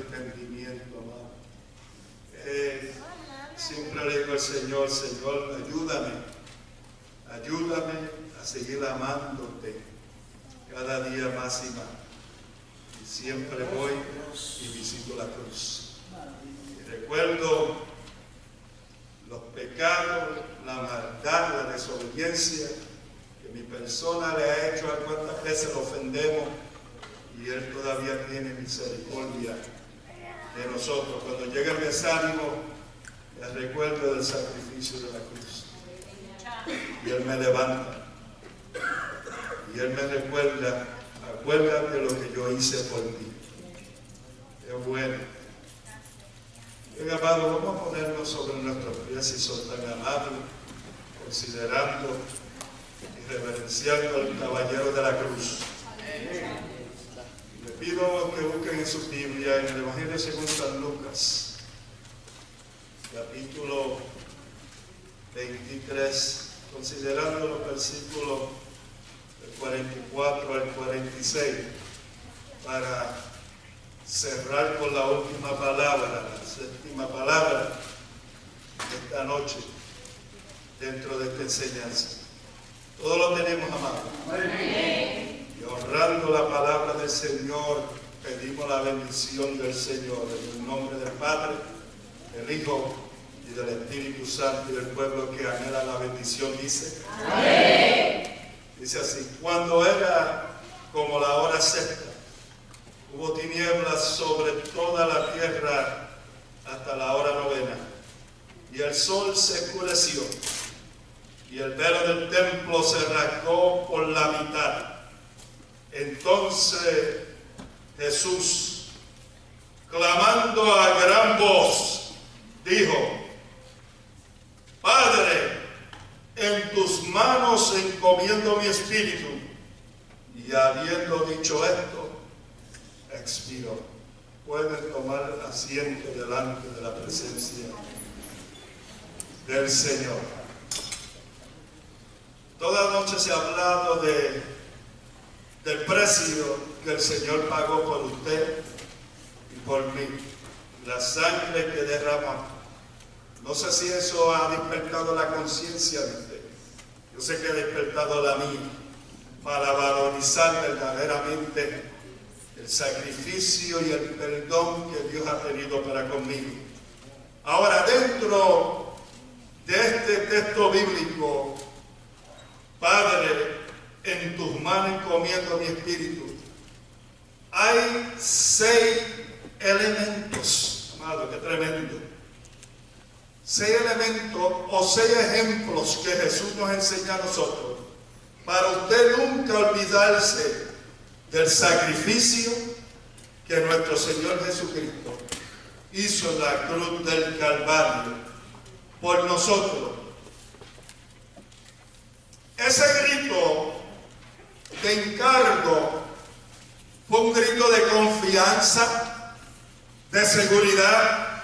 Entendimiento, amado. Siempre le digo al Señor, Señor, ayúdame, ayúdame a seguir amándote cada día más y más. Y siempre voy y visito la cruz. Y recuerdo los pecados, la maldad, la desobediencia que mi persona le ha hecho a cuántas veces lo ofendemos y Él todavía tiene misericordia de nosotros. Cuando llega el desánimo, me recuerdo del sacrificio de la cruz. Y Él me levanta. Y Él me recuerda, acuérdate lo que yo hice por ti. Es bueno. Bien, amado, vamos a ponernos sobre nuestros pies si son tan amables, considerando y reverenciando al caballero de la cruz. Pido que busquen en su Biblia, en el Evangelio según San Lucas, capítulo 23, considerando los versículos del 44 al 46, para cerrar con la última palabra, la séptima palabra de esta noche, dentro de esta enseñanza. Todos lo tenemos, amado. Y honrando la palabra del Señor, pedimos la bendición del Señor en el nombre del Padre, del Hijo y del Espíritu Santo y del pueblo que anhela la bendición, dice. Dice así, cuando era como la hora sexta, hubo tinieblas sobre toda la tierra hasta la hora novena, y el sol se oscureció, y el velo del templo se rasgó por la mitad. Entonces Jesús, clamando a gran voz, dijo, Padre, en tus manos encomiendo mi espíritu. Y habiendo dicho esto, expiró. Pueden tomar asiento delante de la presencia del Señor. Toda noche se ha hablado de, del precio que el Señor pagó por usted y por mí, la sangre que derramamos. No sé si eso ha despertado la conciencia de usted. Yo sé que ha despertado la mía para valorizar verdaderamente el sacrificio y el perdón que Dios ha tenido para conmigo. Ahora, dentro de este texto bíblico, Padre, en tus manos encomiendo mi espíritu. Hay seis elementos, amado, qué tremendo. Seis elementos o seis ejemplos que Jesús nos enseña a nosotros para usted nunca olvidarse del sacrificio que nuestro Señor Jesucristo hizo en la cruz del Calvario por nosotros. Ese grito de encargo fue un grito de confianza, de seguridad,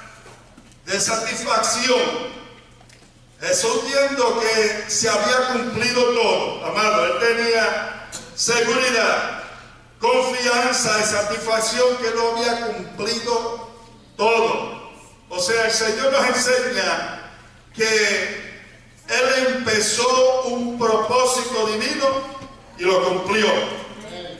de satisfacción. Jesús viendo que se había cumplido todo, amado, él tenía seguridad, confianza y satisfacción que lo había cumplido todo. O sea, el Señor nos enseña que Él empezó un propósito divino y lo cumplió.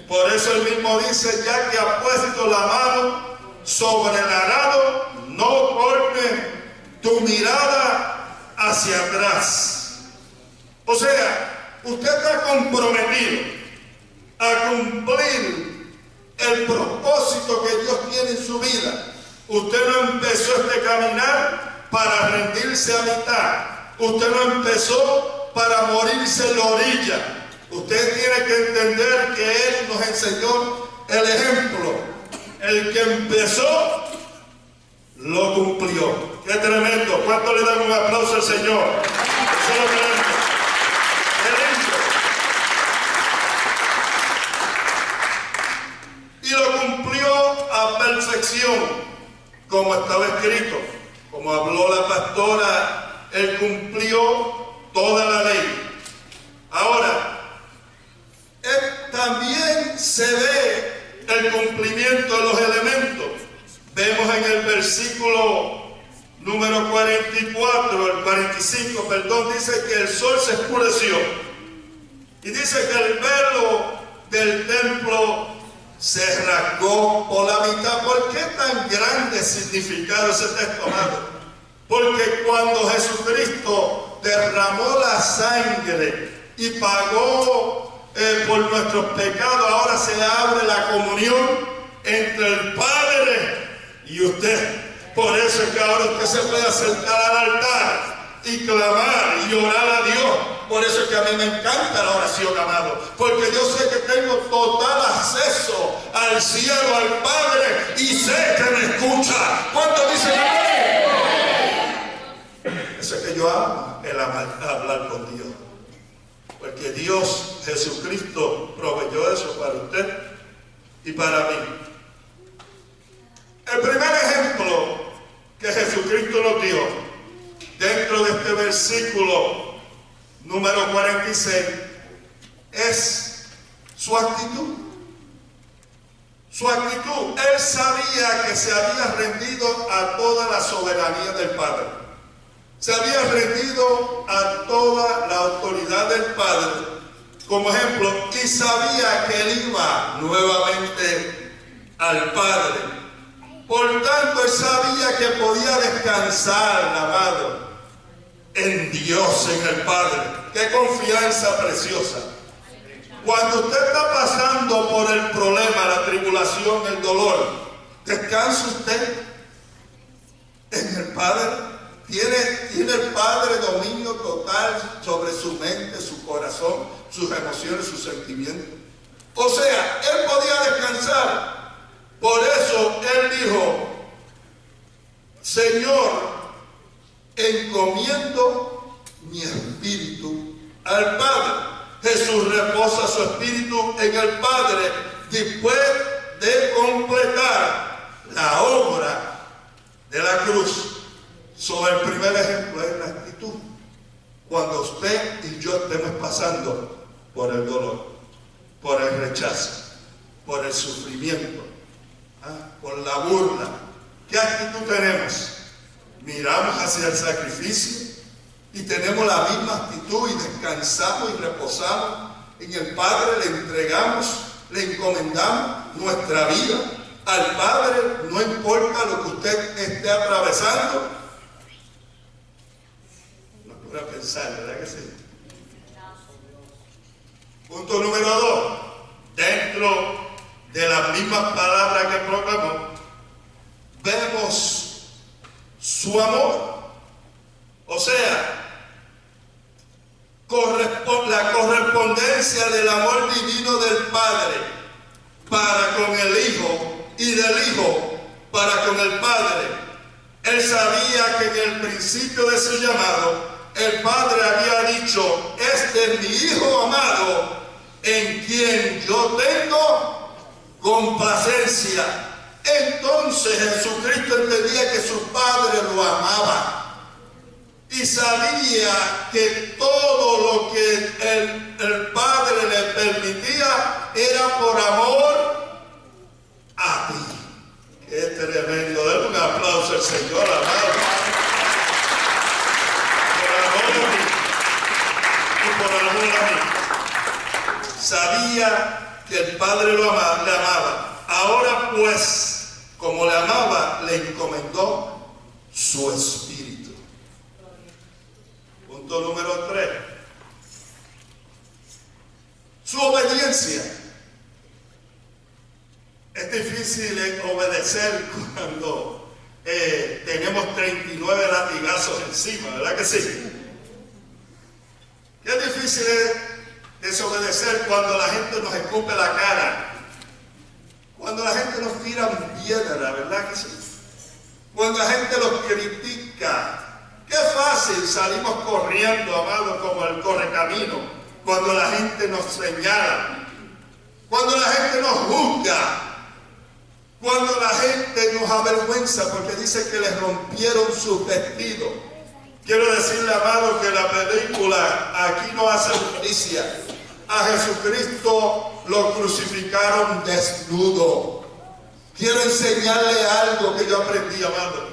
Por eso Él mismo dice, ya que ha puesto la mano sobre el arado, no corte tu mirada hacia atrás. O sea, usted está comprometido a cumplir el propósito que Dios tiene en su vida. Usted no empezó este caminar para rendirse a mitad. Usted no empezó para morirse en la orilla. Usted tiene que entender que Él nos enseñó el ejemplo. El que empezó, lo cumplió. Qué tremendo. ¿Cuánto le dan un aplauso al Señor? Eso es lo lindo. Y lo cumplió a perfección, como estaba escrito. Como habló la pastora, Él cumplió toda la ley. Ahora, también se ve el cumplimiento de los elementos. Vemos en el versículo número 44, el 45, perdón, dice que el sol se oscureció. Y dice que el velo del templo se rasgó por la mitad. ¿Por qué tan grande significado ese texto, amado? Porque cuando Jesucristo derramó la sangre y pagó eh, por nuestros pecados, ahora se abre la comunión entre el Padre y usted. Por eso es que ahora usted se puede acercar al altar y clamar y orar a Dios. Por eso es que a mí me encanta la oración, amado. Porque yo sé que tengo total acceso al cielo, al Padre, y sé que me escucha. ¿Cuánto dicen amén? Eso es que yo amo, el hablar con Dios. Porque Dios, Jesucristo, proveyó eso para usted y para mí. El primer ejemplo que Jesucristo nos dio dentro de este versículo número 46 es su actitud. Su actitud. Él sabía que se había rendido a toda la soberanía del Padre se había rendido a toda la autoridad del Padre como ejemplo y sabía que él iba nuevamente al Padre. Por tanto, él sabía que podía descansar, amado, en Dios, en el Padre. Qué confianza preciosa. Cuando usted está pasando por el problema, la tribulación, el dolor, descansa usted en el Padre. Tiene, tiene el Padre dominio total sobre su mente, su corazón, sus emociones, sus sentimientos. O sea, él podía descansar. Por eso él dijo, Señor, encomiendo mi espíritu al Padre. Jesús reposa su espíritu en el Padre después de completar la obra de la cruz. So, el primer ejemplo es la actitud. Cuando usted y yo estemos pasando por el dolor, por el rechazo, por el sufrimiento, ¿ah? por la burla, ¿qué actitud tenemos? Miramos hacia el sacrificio y tenemos la misma actitud y descansamos y reposamos en el Padre, le entregamos, le encomendamos nuestra vida al Padre, no importa lo que usted esté atravesando, para pensar, ¿verdad que sí? Punto número dos. Dentro de las mismas palabras que proclamó, vemos su amor. O sea, la correspondencia del amor divino del Padre para con el Hijo y del Hijo para con el Padre. Él sabía que en el principio de su llamado el Padre había dicho, este es mi Hijo amado, en quien yo tengo complacencia. Entonces Jesucristo entendía que su Padre lo amaba y sabía que todo lo que el, Padre le permitía era por amor a ti. Qué tremendo. Denle un aplauso al Señor, amado. Sabía que el Padre lo amaba, le amaba. Ahora pues, como le amaba, le encomendó su espíritu. Punto número tres. Su obediencia. Es difícil obedecer cuando eh, tenemos 39 latigazos encima, ¿verdad que sí? Qué difícil es desobedecer cuando la gente nos escupe la cara, cuando la gente nos tira piedra, ¿verdad que sí? Cuando la gente nos critica. Qué fácil salimos corriendo, amado, como el correcamino, cuando la gente nos señala, cuando la gente nos juzga, cuando la gente nos avergüenza porque dice que les rompieron sus vestidos. Quiero decirle, amado, que la película aquí no hace justicia. A Jesucristo lo crucificaron desnudo. Quiero enseñarle algo que yo aprendí, amado.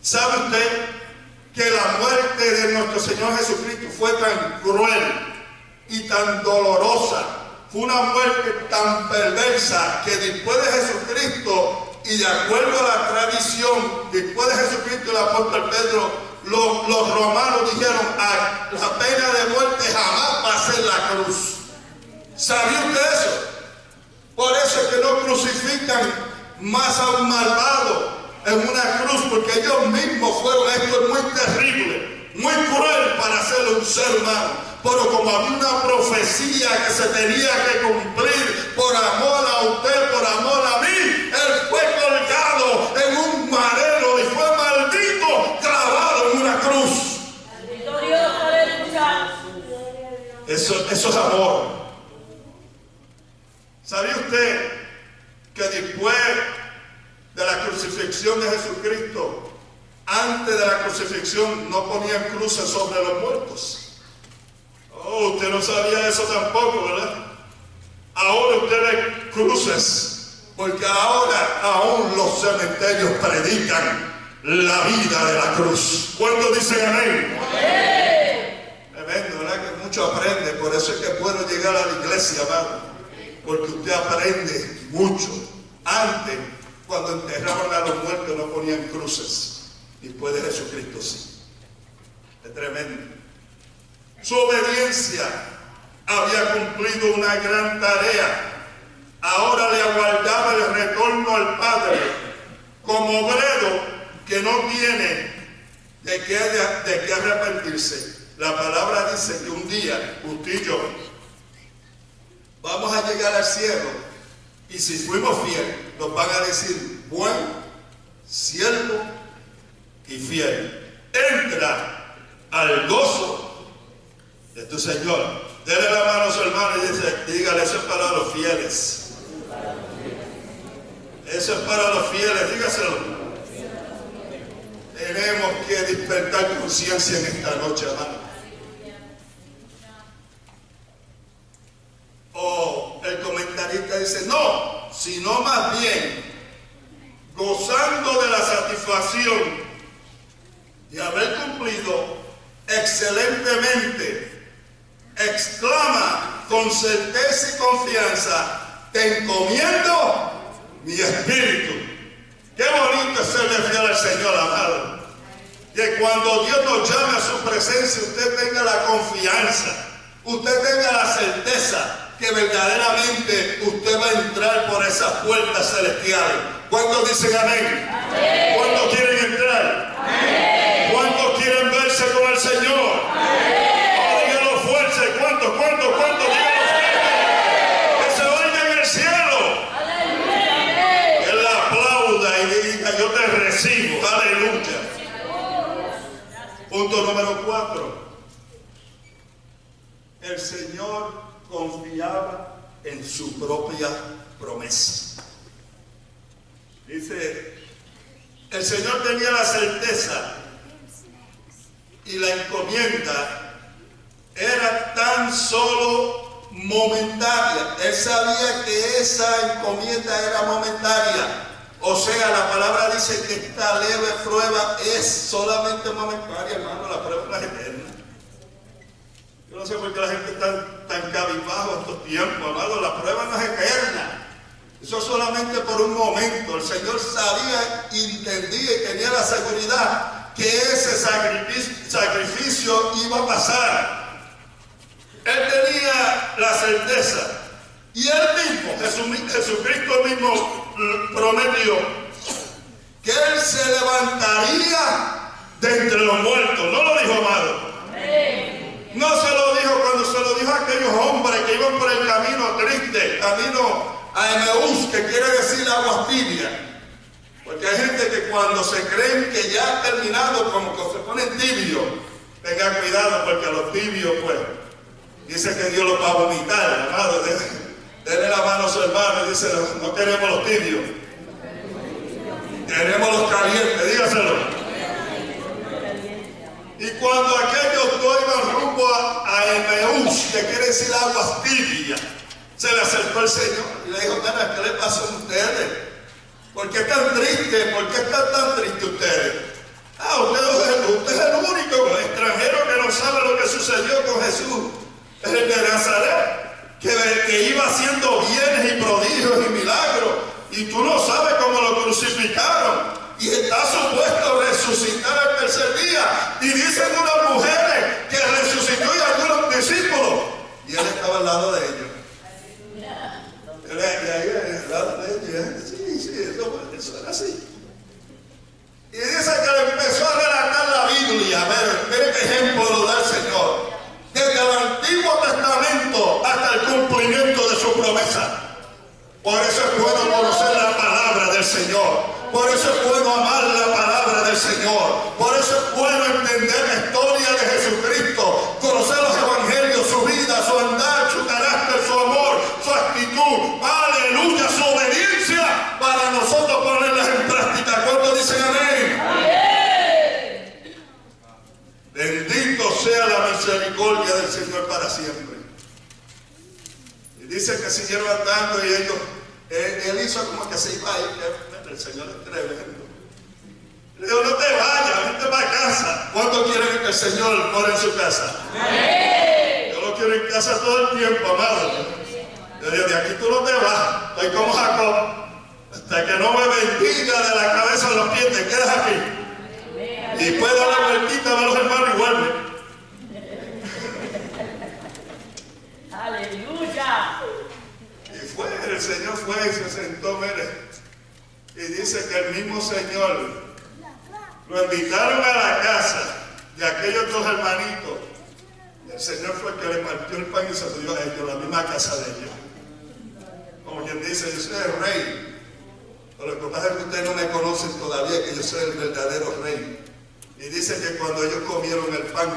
¿Sabe usted que la muerte de nuestro Señor Jesucristo fue tan cruel y tan dolorosa? Fue una muerte tan perversa que después de Jesucristo y de acuerdo a la tradición, después de Jesucristo el apóstol Pedro, los, los romanos dijeron, "Ah, la pena de muerte jamás va a ser la cruz. ¿Sabía usted eso? Por eso es que no crucifican más a un malvado en una cruz, porque ellos mismos fueron, esto es muy terrible, muy cruel para ser un ser humano. Pero como había una profecía que se tenía que cumplir por amor a usted, por amor a mí, él fue colgado en un madero y fue maldito, clavado en una cruz. Bendito Dios, aleluya. Eso, eso es amor. ¿Sabía usted que después de la crucifixión de Jesucristo, antes de la crucifixión no ponían cruces sobre los muertos? Oh, usted no sabía eso tampoco, ¿verdad? Ahora usted ve cruces, porque ahora aún los cementerios predican la vida de la cruz. ¿Cuántos dicen amén? Tremendo, ¿verdad? Que mucho aprende, por eso es que puedo llegar a la iglesia, amado. Porque usted aprende mucho. Antes, cuando enterraban a los muertos, no ponían cruces. Después de Jesucristo, sí. Es tremendo. Su obediencia había cumplido una gran tarea. Ahora le aguardaba el retorno al Padre como obrero que no tiene de qué, de qué arrepentirse. La palabra dice que un día usted y yo vamos a llegar al cielo y si fuimos fieles nos van a decir buen, siervo y fiel. Entra al gozo de tu Señor. Dele la mano a su hermano y dígale, eso es para los fieles. Eso es para los fieles, dígaselo. Tenemos que despertar conciencia en esta noche, hermano. O el comentarista dice, no, sino más bien gozando de la satisfacción de haber cumplido excelentemente, exclama con certeza y confianza, te encomiendo mi espíritu. Qué bonito es serle fiel al Señor, amado. Que cuando Dios nos llame a su presencia, usted tenga la confianza, usted tenga la certeza que verdaderamente usted va a entrar por esas puertas celestiales. ¿Cuántos dicen amén? ¿Cuántos quieren entrar? ¿Cuántos quieren verse con el Señor? Oh, díganlo fuerte. ¿Cuántos? ¿Cuántos? ¿Cuántos? Díganlo fuerte. Que se oiga en el cielo. Que Él la aplauda y diga, yo te recibo. Aleluya. Punto número cuatro. El Señor confiaba en su propia promesa. Dice, el Señor tenía la certeza y la encomienda era tan solo momentaria. Él sabía que esa encomienda era momentaria. O sea, la palabra dice que esta leve prueba es solamente momentaria, hermano, la prueba es eterna. Yo no sé por qué la gente está tan cabizbajo estos tiempos, amado. La prueba no es eterna. Eso solamente por un momento. El Señor sabía, entendía y tenía la seguridad que ese sacrificio, iba a pasar. Él tenía la certeza. Y él mismo, Jesucristo mismo mm, prometió que él se levantaría de entre los muertos. No lo dijo amado. No se lo dijo cuando se lo dijo a aquellos hombres que iban por el camino triste, camino a Emaús, que quiere decir aguas tibias. Porque hay gente que cuando se creen que ya ha terminado, como que se ponen tibios, tenga cuidado porque a los tibios, pues, dice que Dios los va a vomitar, amado. de- Denle la mano a su hermano y dice, no queremos los tibios. Queremos los calientes, dígaselo. Y cuando aquellos iban rumbo a, a Emeús, que quiere decir aguas tibias, se le acercó el Señor y le dijo, nena, ¿qué le pasó a ustedes? ¿Por qué tan triste? ¿Por qué están tan tristes ustedes? Ah, usted, usted es el único extranjero que no sabe lo que sucedió con Jesús, el de Nazaret, que iba haciendo bienes y prodigios y milagros, y tú no sabes cómo lo crucificaron, y está supuesto resucitar al tercer día, y dicen unas mujeres que resucitó y algunos discípulos, y él estaba al lado de ellos. Él, al lado de ellos, sí, sí, eso, era así. Y dice que le empezó a relatar la Biblia. A ver, mire qué ejemplo lo da el Señor. Desde el Antiguo Testamento hasta el cumplimiento de su promesa. Por eso es bueno conocer la palabra del Señor. Por eso es bueno amar la palabra del Señor. Por eso es bueno entender la historia de Jesucristo. Conocer los evangelios, su vida, su andar, su carácter, su amor, su actitud. Aleluya, su obediencia para nosotros ponerlas en práctica. ¿Cuántos dicen amén? Bendito sea la misericordia del Señor para siempre. Y dice que siguieron andando y ellos, él, él hizo como que se iba a ir. El Señor es tremendo. Le dijo, no te vayas, vete para casa. ¿Cuántos quieren que el Señor more en su casa? Yo lo quiero en casa todo el tiempo, amado. Yo digo, de aquí tú no te vas. Estoy como Jacob. Hasta que no me bendiga de la cabeza a los pies, te quedas aquí. Y después da la vueltita, a los hermanos y vuelve. Aleluya. Y fue, el Señor fue y se sentó, mire. Y dice que el mismo Señor lo invitaron a la casa de aquellos dos hermanitos. El Señor fue el que le partió el pan y se lo a ellos, la misma casa de ellos. Como quien dice, yo soy el rey. Pero lo que pasa es que ustedes no me conocen todavía, que yo soy el verdadero rey. Y dice que cuando ellos comieron el pan,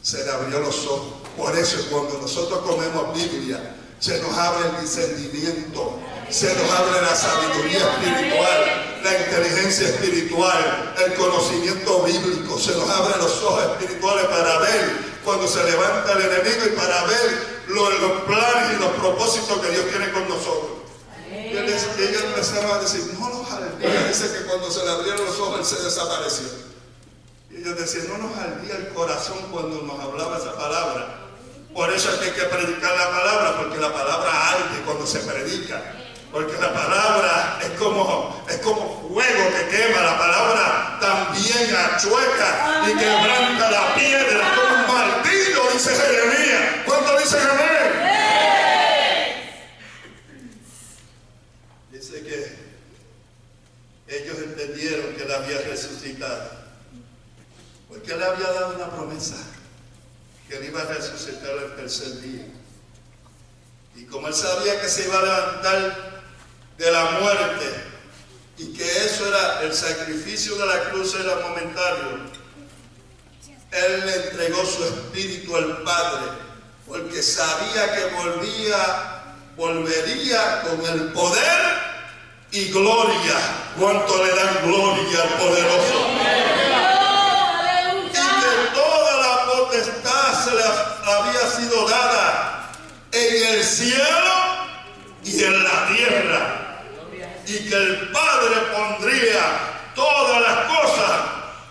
se le abrió los ojos. Por eso cuando nosotros comemos Biblia, se nos abre el discernimiento, se nos abre la sabiduría espiritual, la inteligencia espiritual, el conocimiento bíblico, se nos abre los ojos espirituales para ver cuando se levanta el enemigo y para ver lo- los planes y los propósitos que Dios tiene con nosotros. Y él ellos empezaron a decir, no nos ardía. Dice que cuando se le abrieron los ojos, él se desapareció. Y ellos decían, no nos ardía el corazón cuando nos hablaba esa palabra. Por eso es que hay que predicar la palabra, porque la palabra arde cuando se predica. Porque la palabra es como, es como fuego que quema, la palabra también achueca y quebranta la piedra, como un martillo, dice Jeremías. ¿Cuánto dicen amén? Dice que ellos entendieron que él había resucitado. Porque él le había dado una promesa que él iba a resucitar el tercer día. Y como él sabía que se iba a levantar de la muerte y que eso era el sacrificio de la cruz era momentario, él le entregó su espíritu al Padre porque sabía que volvía, volvería con el poder y gloria. ¿Cuánto le dan gloria al poderoso? y que toda la potestad se le había sido dada en el cielo y en la tierra, y que el Padre pondría todas las cosas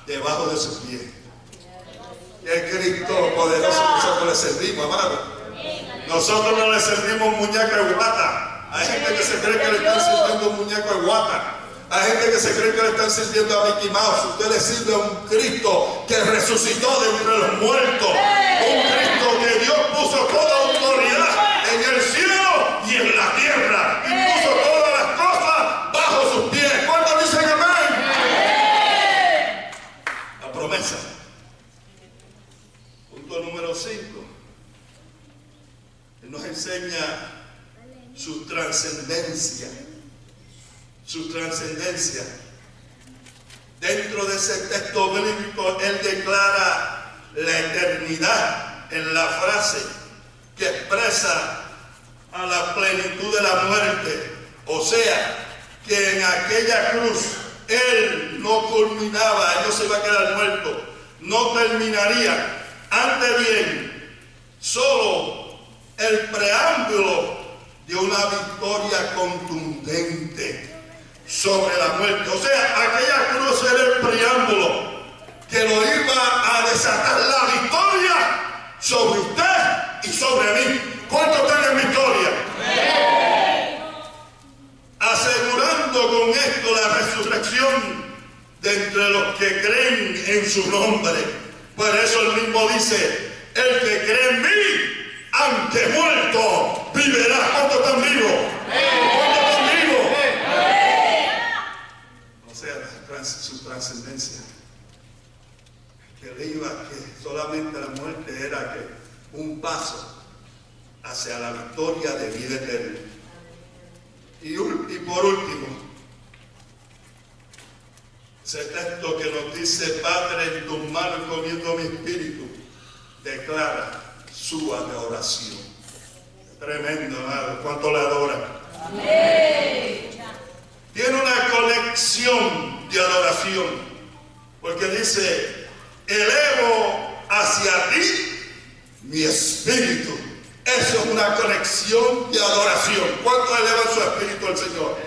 debajo de sus pies. El Cristo poderoso nosotros le servimos, amado. Nosotros no le servimos muñeca de guata. Hay gente que se cree que le están sirviendo un muñeco de guata. Hay gente que se cree que le están sirviendo a Mickey Mouse. Usted le sirve a un Cristo que resucitó de entre los muertos. Un Cristo que Dios puso toda autoridad en el cielo y en la tierra. Y puso todas las cosas bajo sus pies. ¿Cuántos dicen amén? La promesa. Punto número 5. Él nos enseña su trascendencia. Su trascendencia. Dentro de ese texto bíblico, Él declara la eternidad en la frase que expresa a la plenitud de la muerte. O sea, que en aquella cruz Él no culminaba, Él no se iba a quedar muerto, no terminaría. Ante bien, solo el preámbulo de una victoria contundente sobre la muerte. O sea, aquella cruz era el preámbulo que lo iba a desatar la victoria sobre usted y sobre mí. ¿Cuántos tienen victoria? Asegurando con esto la resurrección de entre los que creen en su nombre. Por eso el mismo dice, el que cree en mí, aunque muerto, vivirá. ¿Cuántos están vivos? ¿Cuántos están vivos? O sea, su trascendencia. Que iba, que solamente la muerte era que un paso hacia la victoria de vida eterna. Y, y por último, ese texto que nos dice, Padre, en tus manos comiendo mi espíritu, declara su adoración. Tremendo. ¿Cuánto le adora? Tiene una colección de adoración, porque dice, elevo hacia ti mi espíritu. Eso es una conexión de adoración. ¿Cuántos elevan su espíritu al Señor?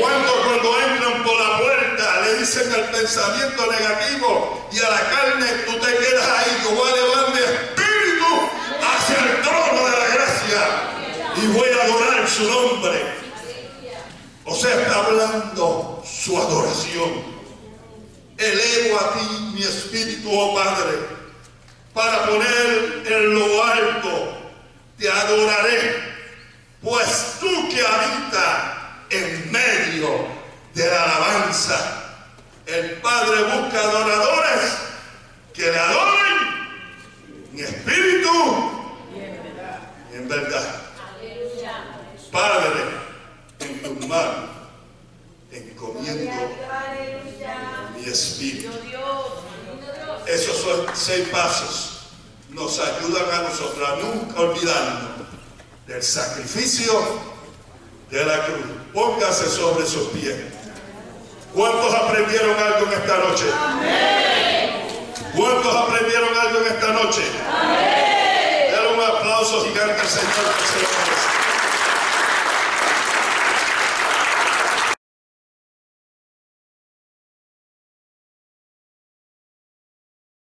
¿Cuántos cuando entran por la puerta le dicen al pensamiento negativo y a la carne, tú te quedas ahí, yo voy a hacia el trono de la gracia y voy a adorar su nombre? O sea, está hablando su adoración. Elevo a ti mi espíritu, oh Padre, para poner en lo alto te adoraré, pues tú que habitas en medio de la alabanza, el Padre busca adoradores que le adoren en espíritu en verdad. Padre, en tus manos encomiendo mi espíritu. Esos son seis pasos nos ayudan a nosotros a nunca olvidarnos del sacrificio de la cruz. Póngase sobre sus pies. ¿Cuántos aprendieron algo en esta noche? ¿Cuántos aprendieron algo en esta noche? Denle un aplauso gigante al Señor que se lo merece.